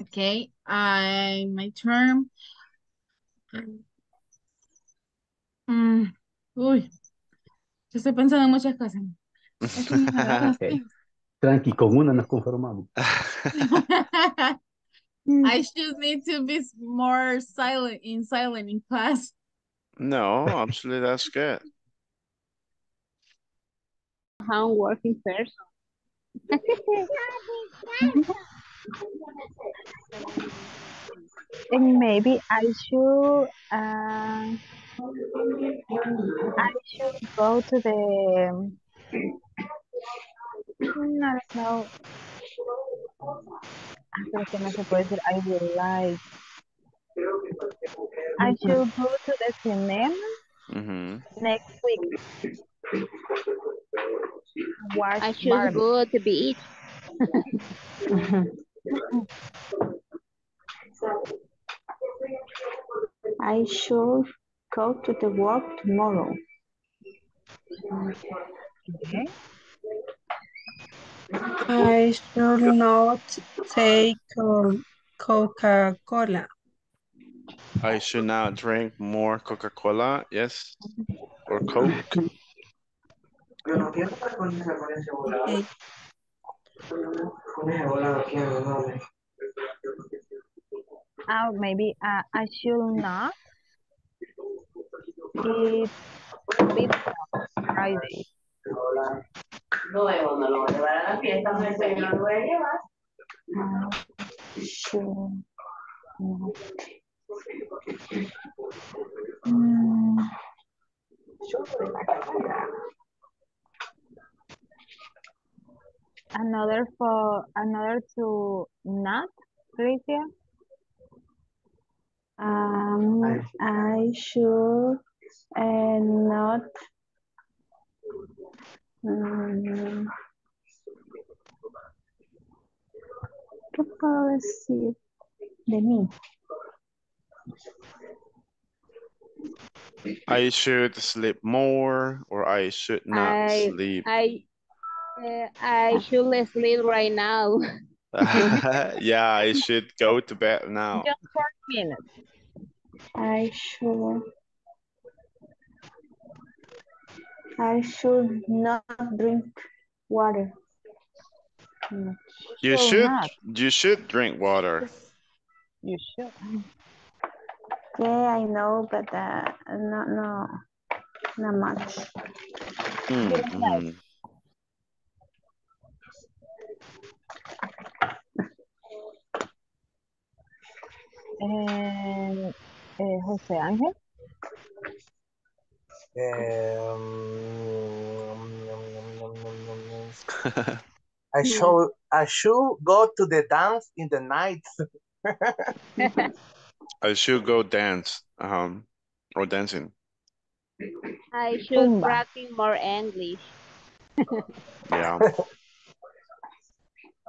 Okay. I my term. Mm, uy, yo estoy pensando en muchas cosas. Es que me agarras Okay. así. Tranqui, con una nos conformamos. <laughs> I should need to be more silent in silent in class. No, absolutely, that's good. Hardworking person. <laughs> And maybe I should uh, I should go to the mm, I don't know. Ah, pero es que no se puede decir I would like. I should go to the cinema Mm-hmm. next week. Watch I should Barbie. go to beach. <laughs> I should go to the work tomorrow. Okay. I should not take um, Coca-Cola. I should not drink more Coca-Cola, yes, or Coke. Okay. Oh, maybe uh, I should not eat pizza on Friday. Luego no lo voy a llevar a la fiesta, no sé, no lo voy a llevar. I should not. Mm, Another for another to not, Alicia. Um, I should uh, not. Mm, ¿Qué puedo decir de mí? I should sleep more, or I should not I sleep. I uh, I should sleep right now. <laughs> Yeah, I should go to bed now. Just four minutes. I should. I should not drink water. No. You Should should, not. you should drink water. You should. Yeah, I know, but uh, no, no, not much. Hmm, And uh, Jose Ángel. Um, I should I should go to the dance in the night. <laughs> I should go dance, um, or dancing. I should Zumba. practice more English. Yeah. <laughs>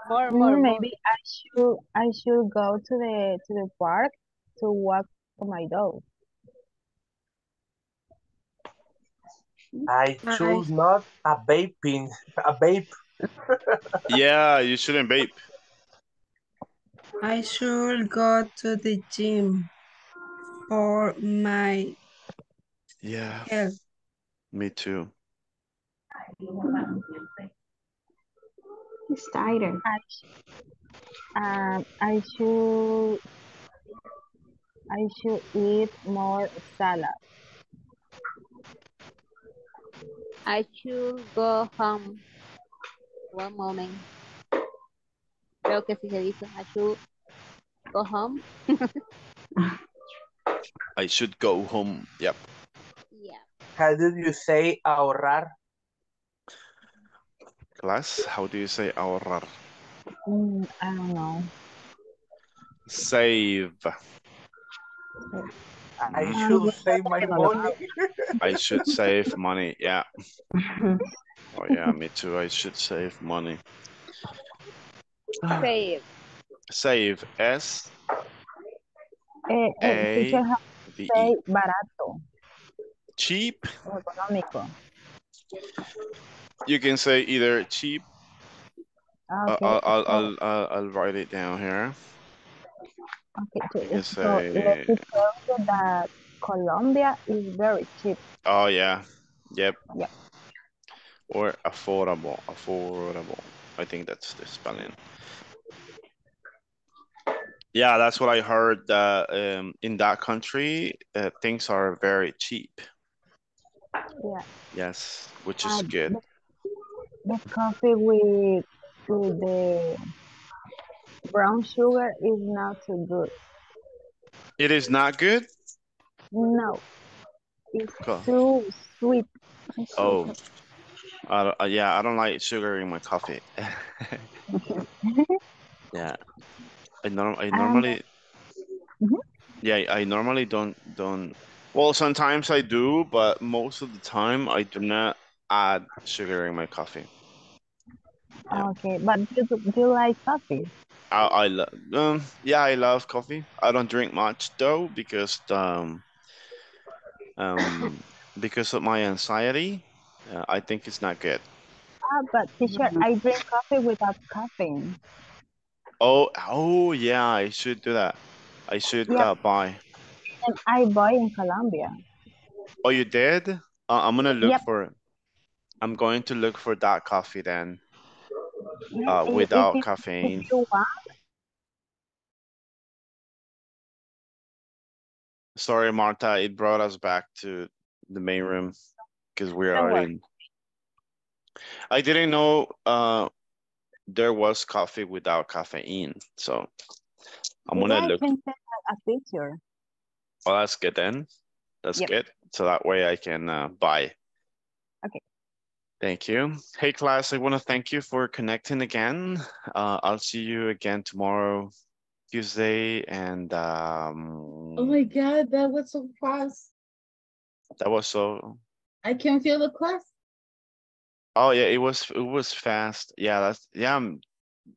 More, more, Mm, more. maybe I should I should go to the to the park to walk my dog. I I, choose not a vaping <laughs> a vape. Yeah, you shouldn't vape. I should go to the gym for my Yeah, health. me too. It's tighter. I sh- um I should I should eat more salad. I should go home. One moment. Creo que sí se dice. I should go home. <laughs> I should go home. Yep. Yeah. How did you say ahorrar? Class, how do you say ahorrar? Mm, I don't know. Save. I Mhm. should save my <laughs> money. I should save money. Yeah. <laughs> Oh yeah, me too. I should save money. Save. Save. S Eh, eh, A teacher has to V say barato Cheap. o económico. You can say either cheap. Ah, Uh, Okay, I'll, I'll, I'll, I'll, I'll write it down here. okay, You can so, say, me tell you that Colombia is very cheap. oh yeah, yep. Yeah. Or affordable, affordable. I think that's the spelling. Yeah, that's what I heard. That um, in that country, uh, things are very cheap. Yeah. Yes, which is Uh, good. The, coffee with with the brown sugar is not so good. It is not good. No, it's Co- too sweet. Oh, I uh, yeah, I don't like sugar in my coffee. <laughs> Yeah, I norm I normally Mhm. yeah I normally don't don't. Well, sometimes I do, but most of the time I do not add sugar in my coffee. Yeah. okay, but you do you like coffee? I I love um yeah I love coffee. I don't drink much though because um um <coughs> because of my anxiety. Uh, I think it's not good. Ah, but teacher, I drink coffee without caffeine. Oh oh yeah, I should do that. I should Yeah, uh, buy. and I buy in Colombia. Oh, you did? Uh, I'm gonna look Yep. for it. I'm going to look for that coffee then, uh, i- without caffeine. if you want, Sorry, Marta, it brought us back to the main room because we are in. I didn't know uh there was coffee without caffeine, so I'm gonna I look. can send a picture. Oh, that's good then. That's Yep. good. So that way I can uh, buy. Thank you. Hey, class, I want to thank you for connecting again. Uh, I'll see you again tomorrow, Tuesday, and um, Oh my God, that was so fast. that was so. I can feel the class. Oh yeah, it was it was fast. Yeah, that's yeah, um,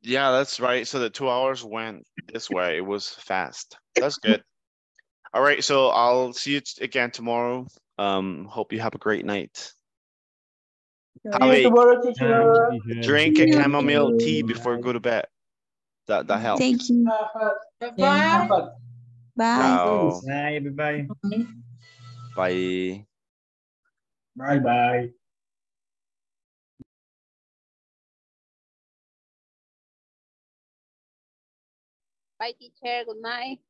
yeah, that's right. So the two hours went this way. It was fast. That's good. <laughs> All right, so I'll see you again tomorrow. Um, hope you have a great night. Have See you a drink a chamomile tea before go to bed. That that helps. Thank you. Bye. Bye. Ciao. Bye, everybody. Bye. Bye bye. Bye, teacher. Good night.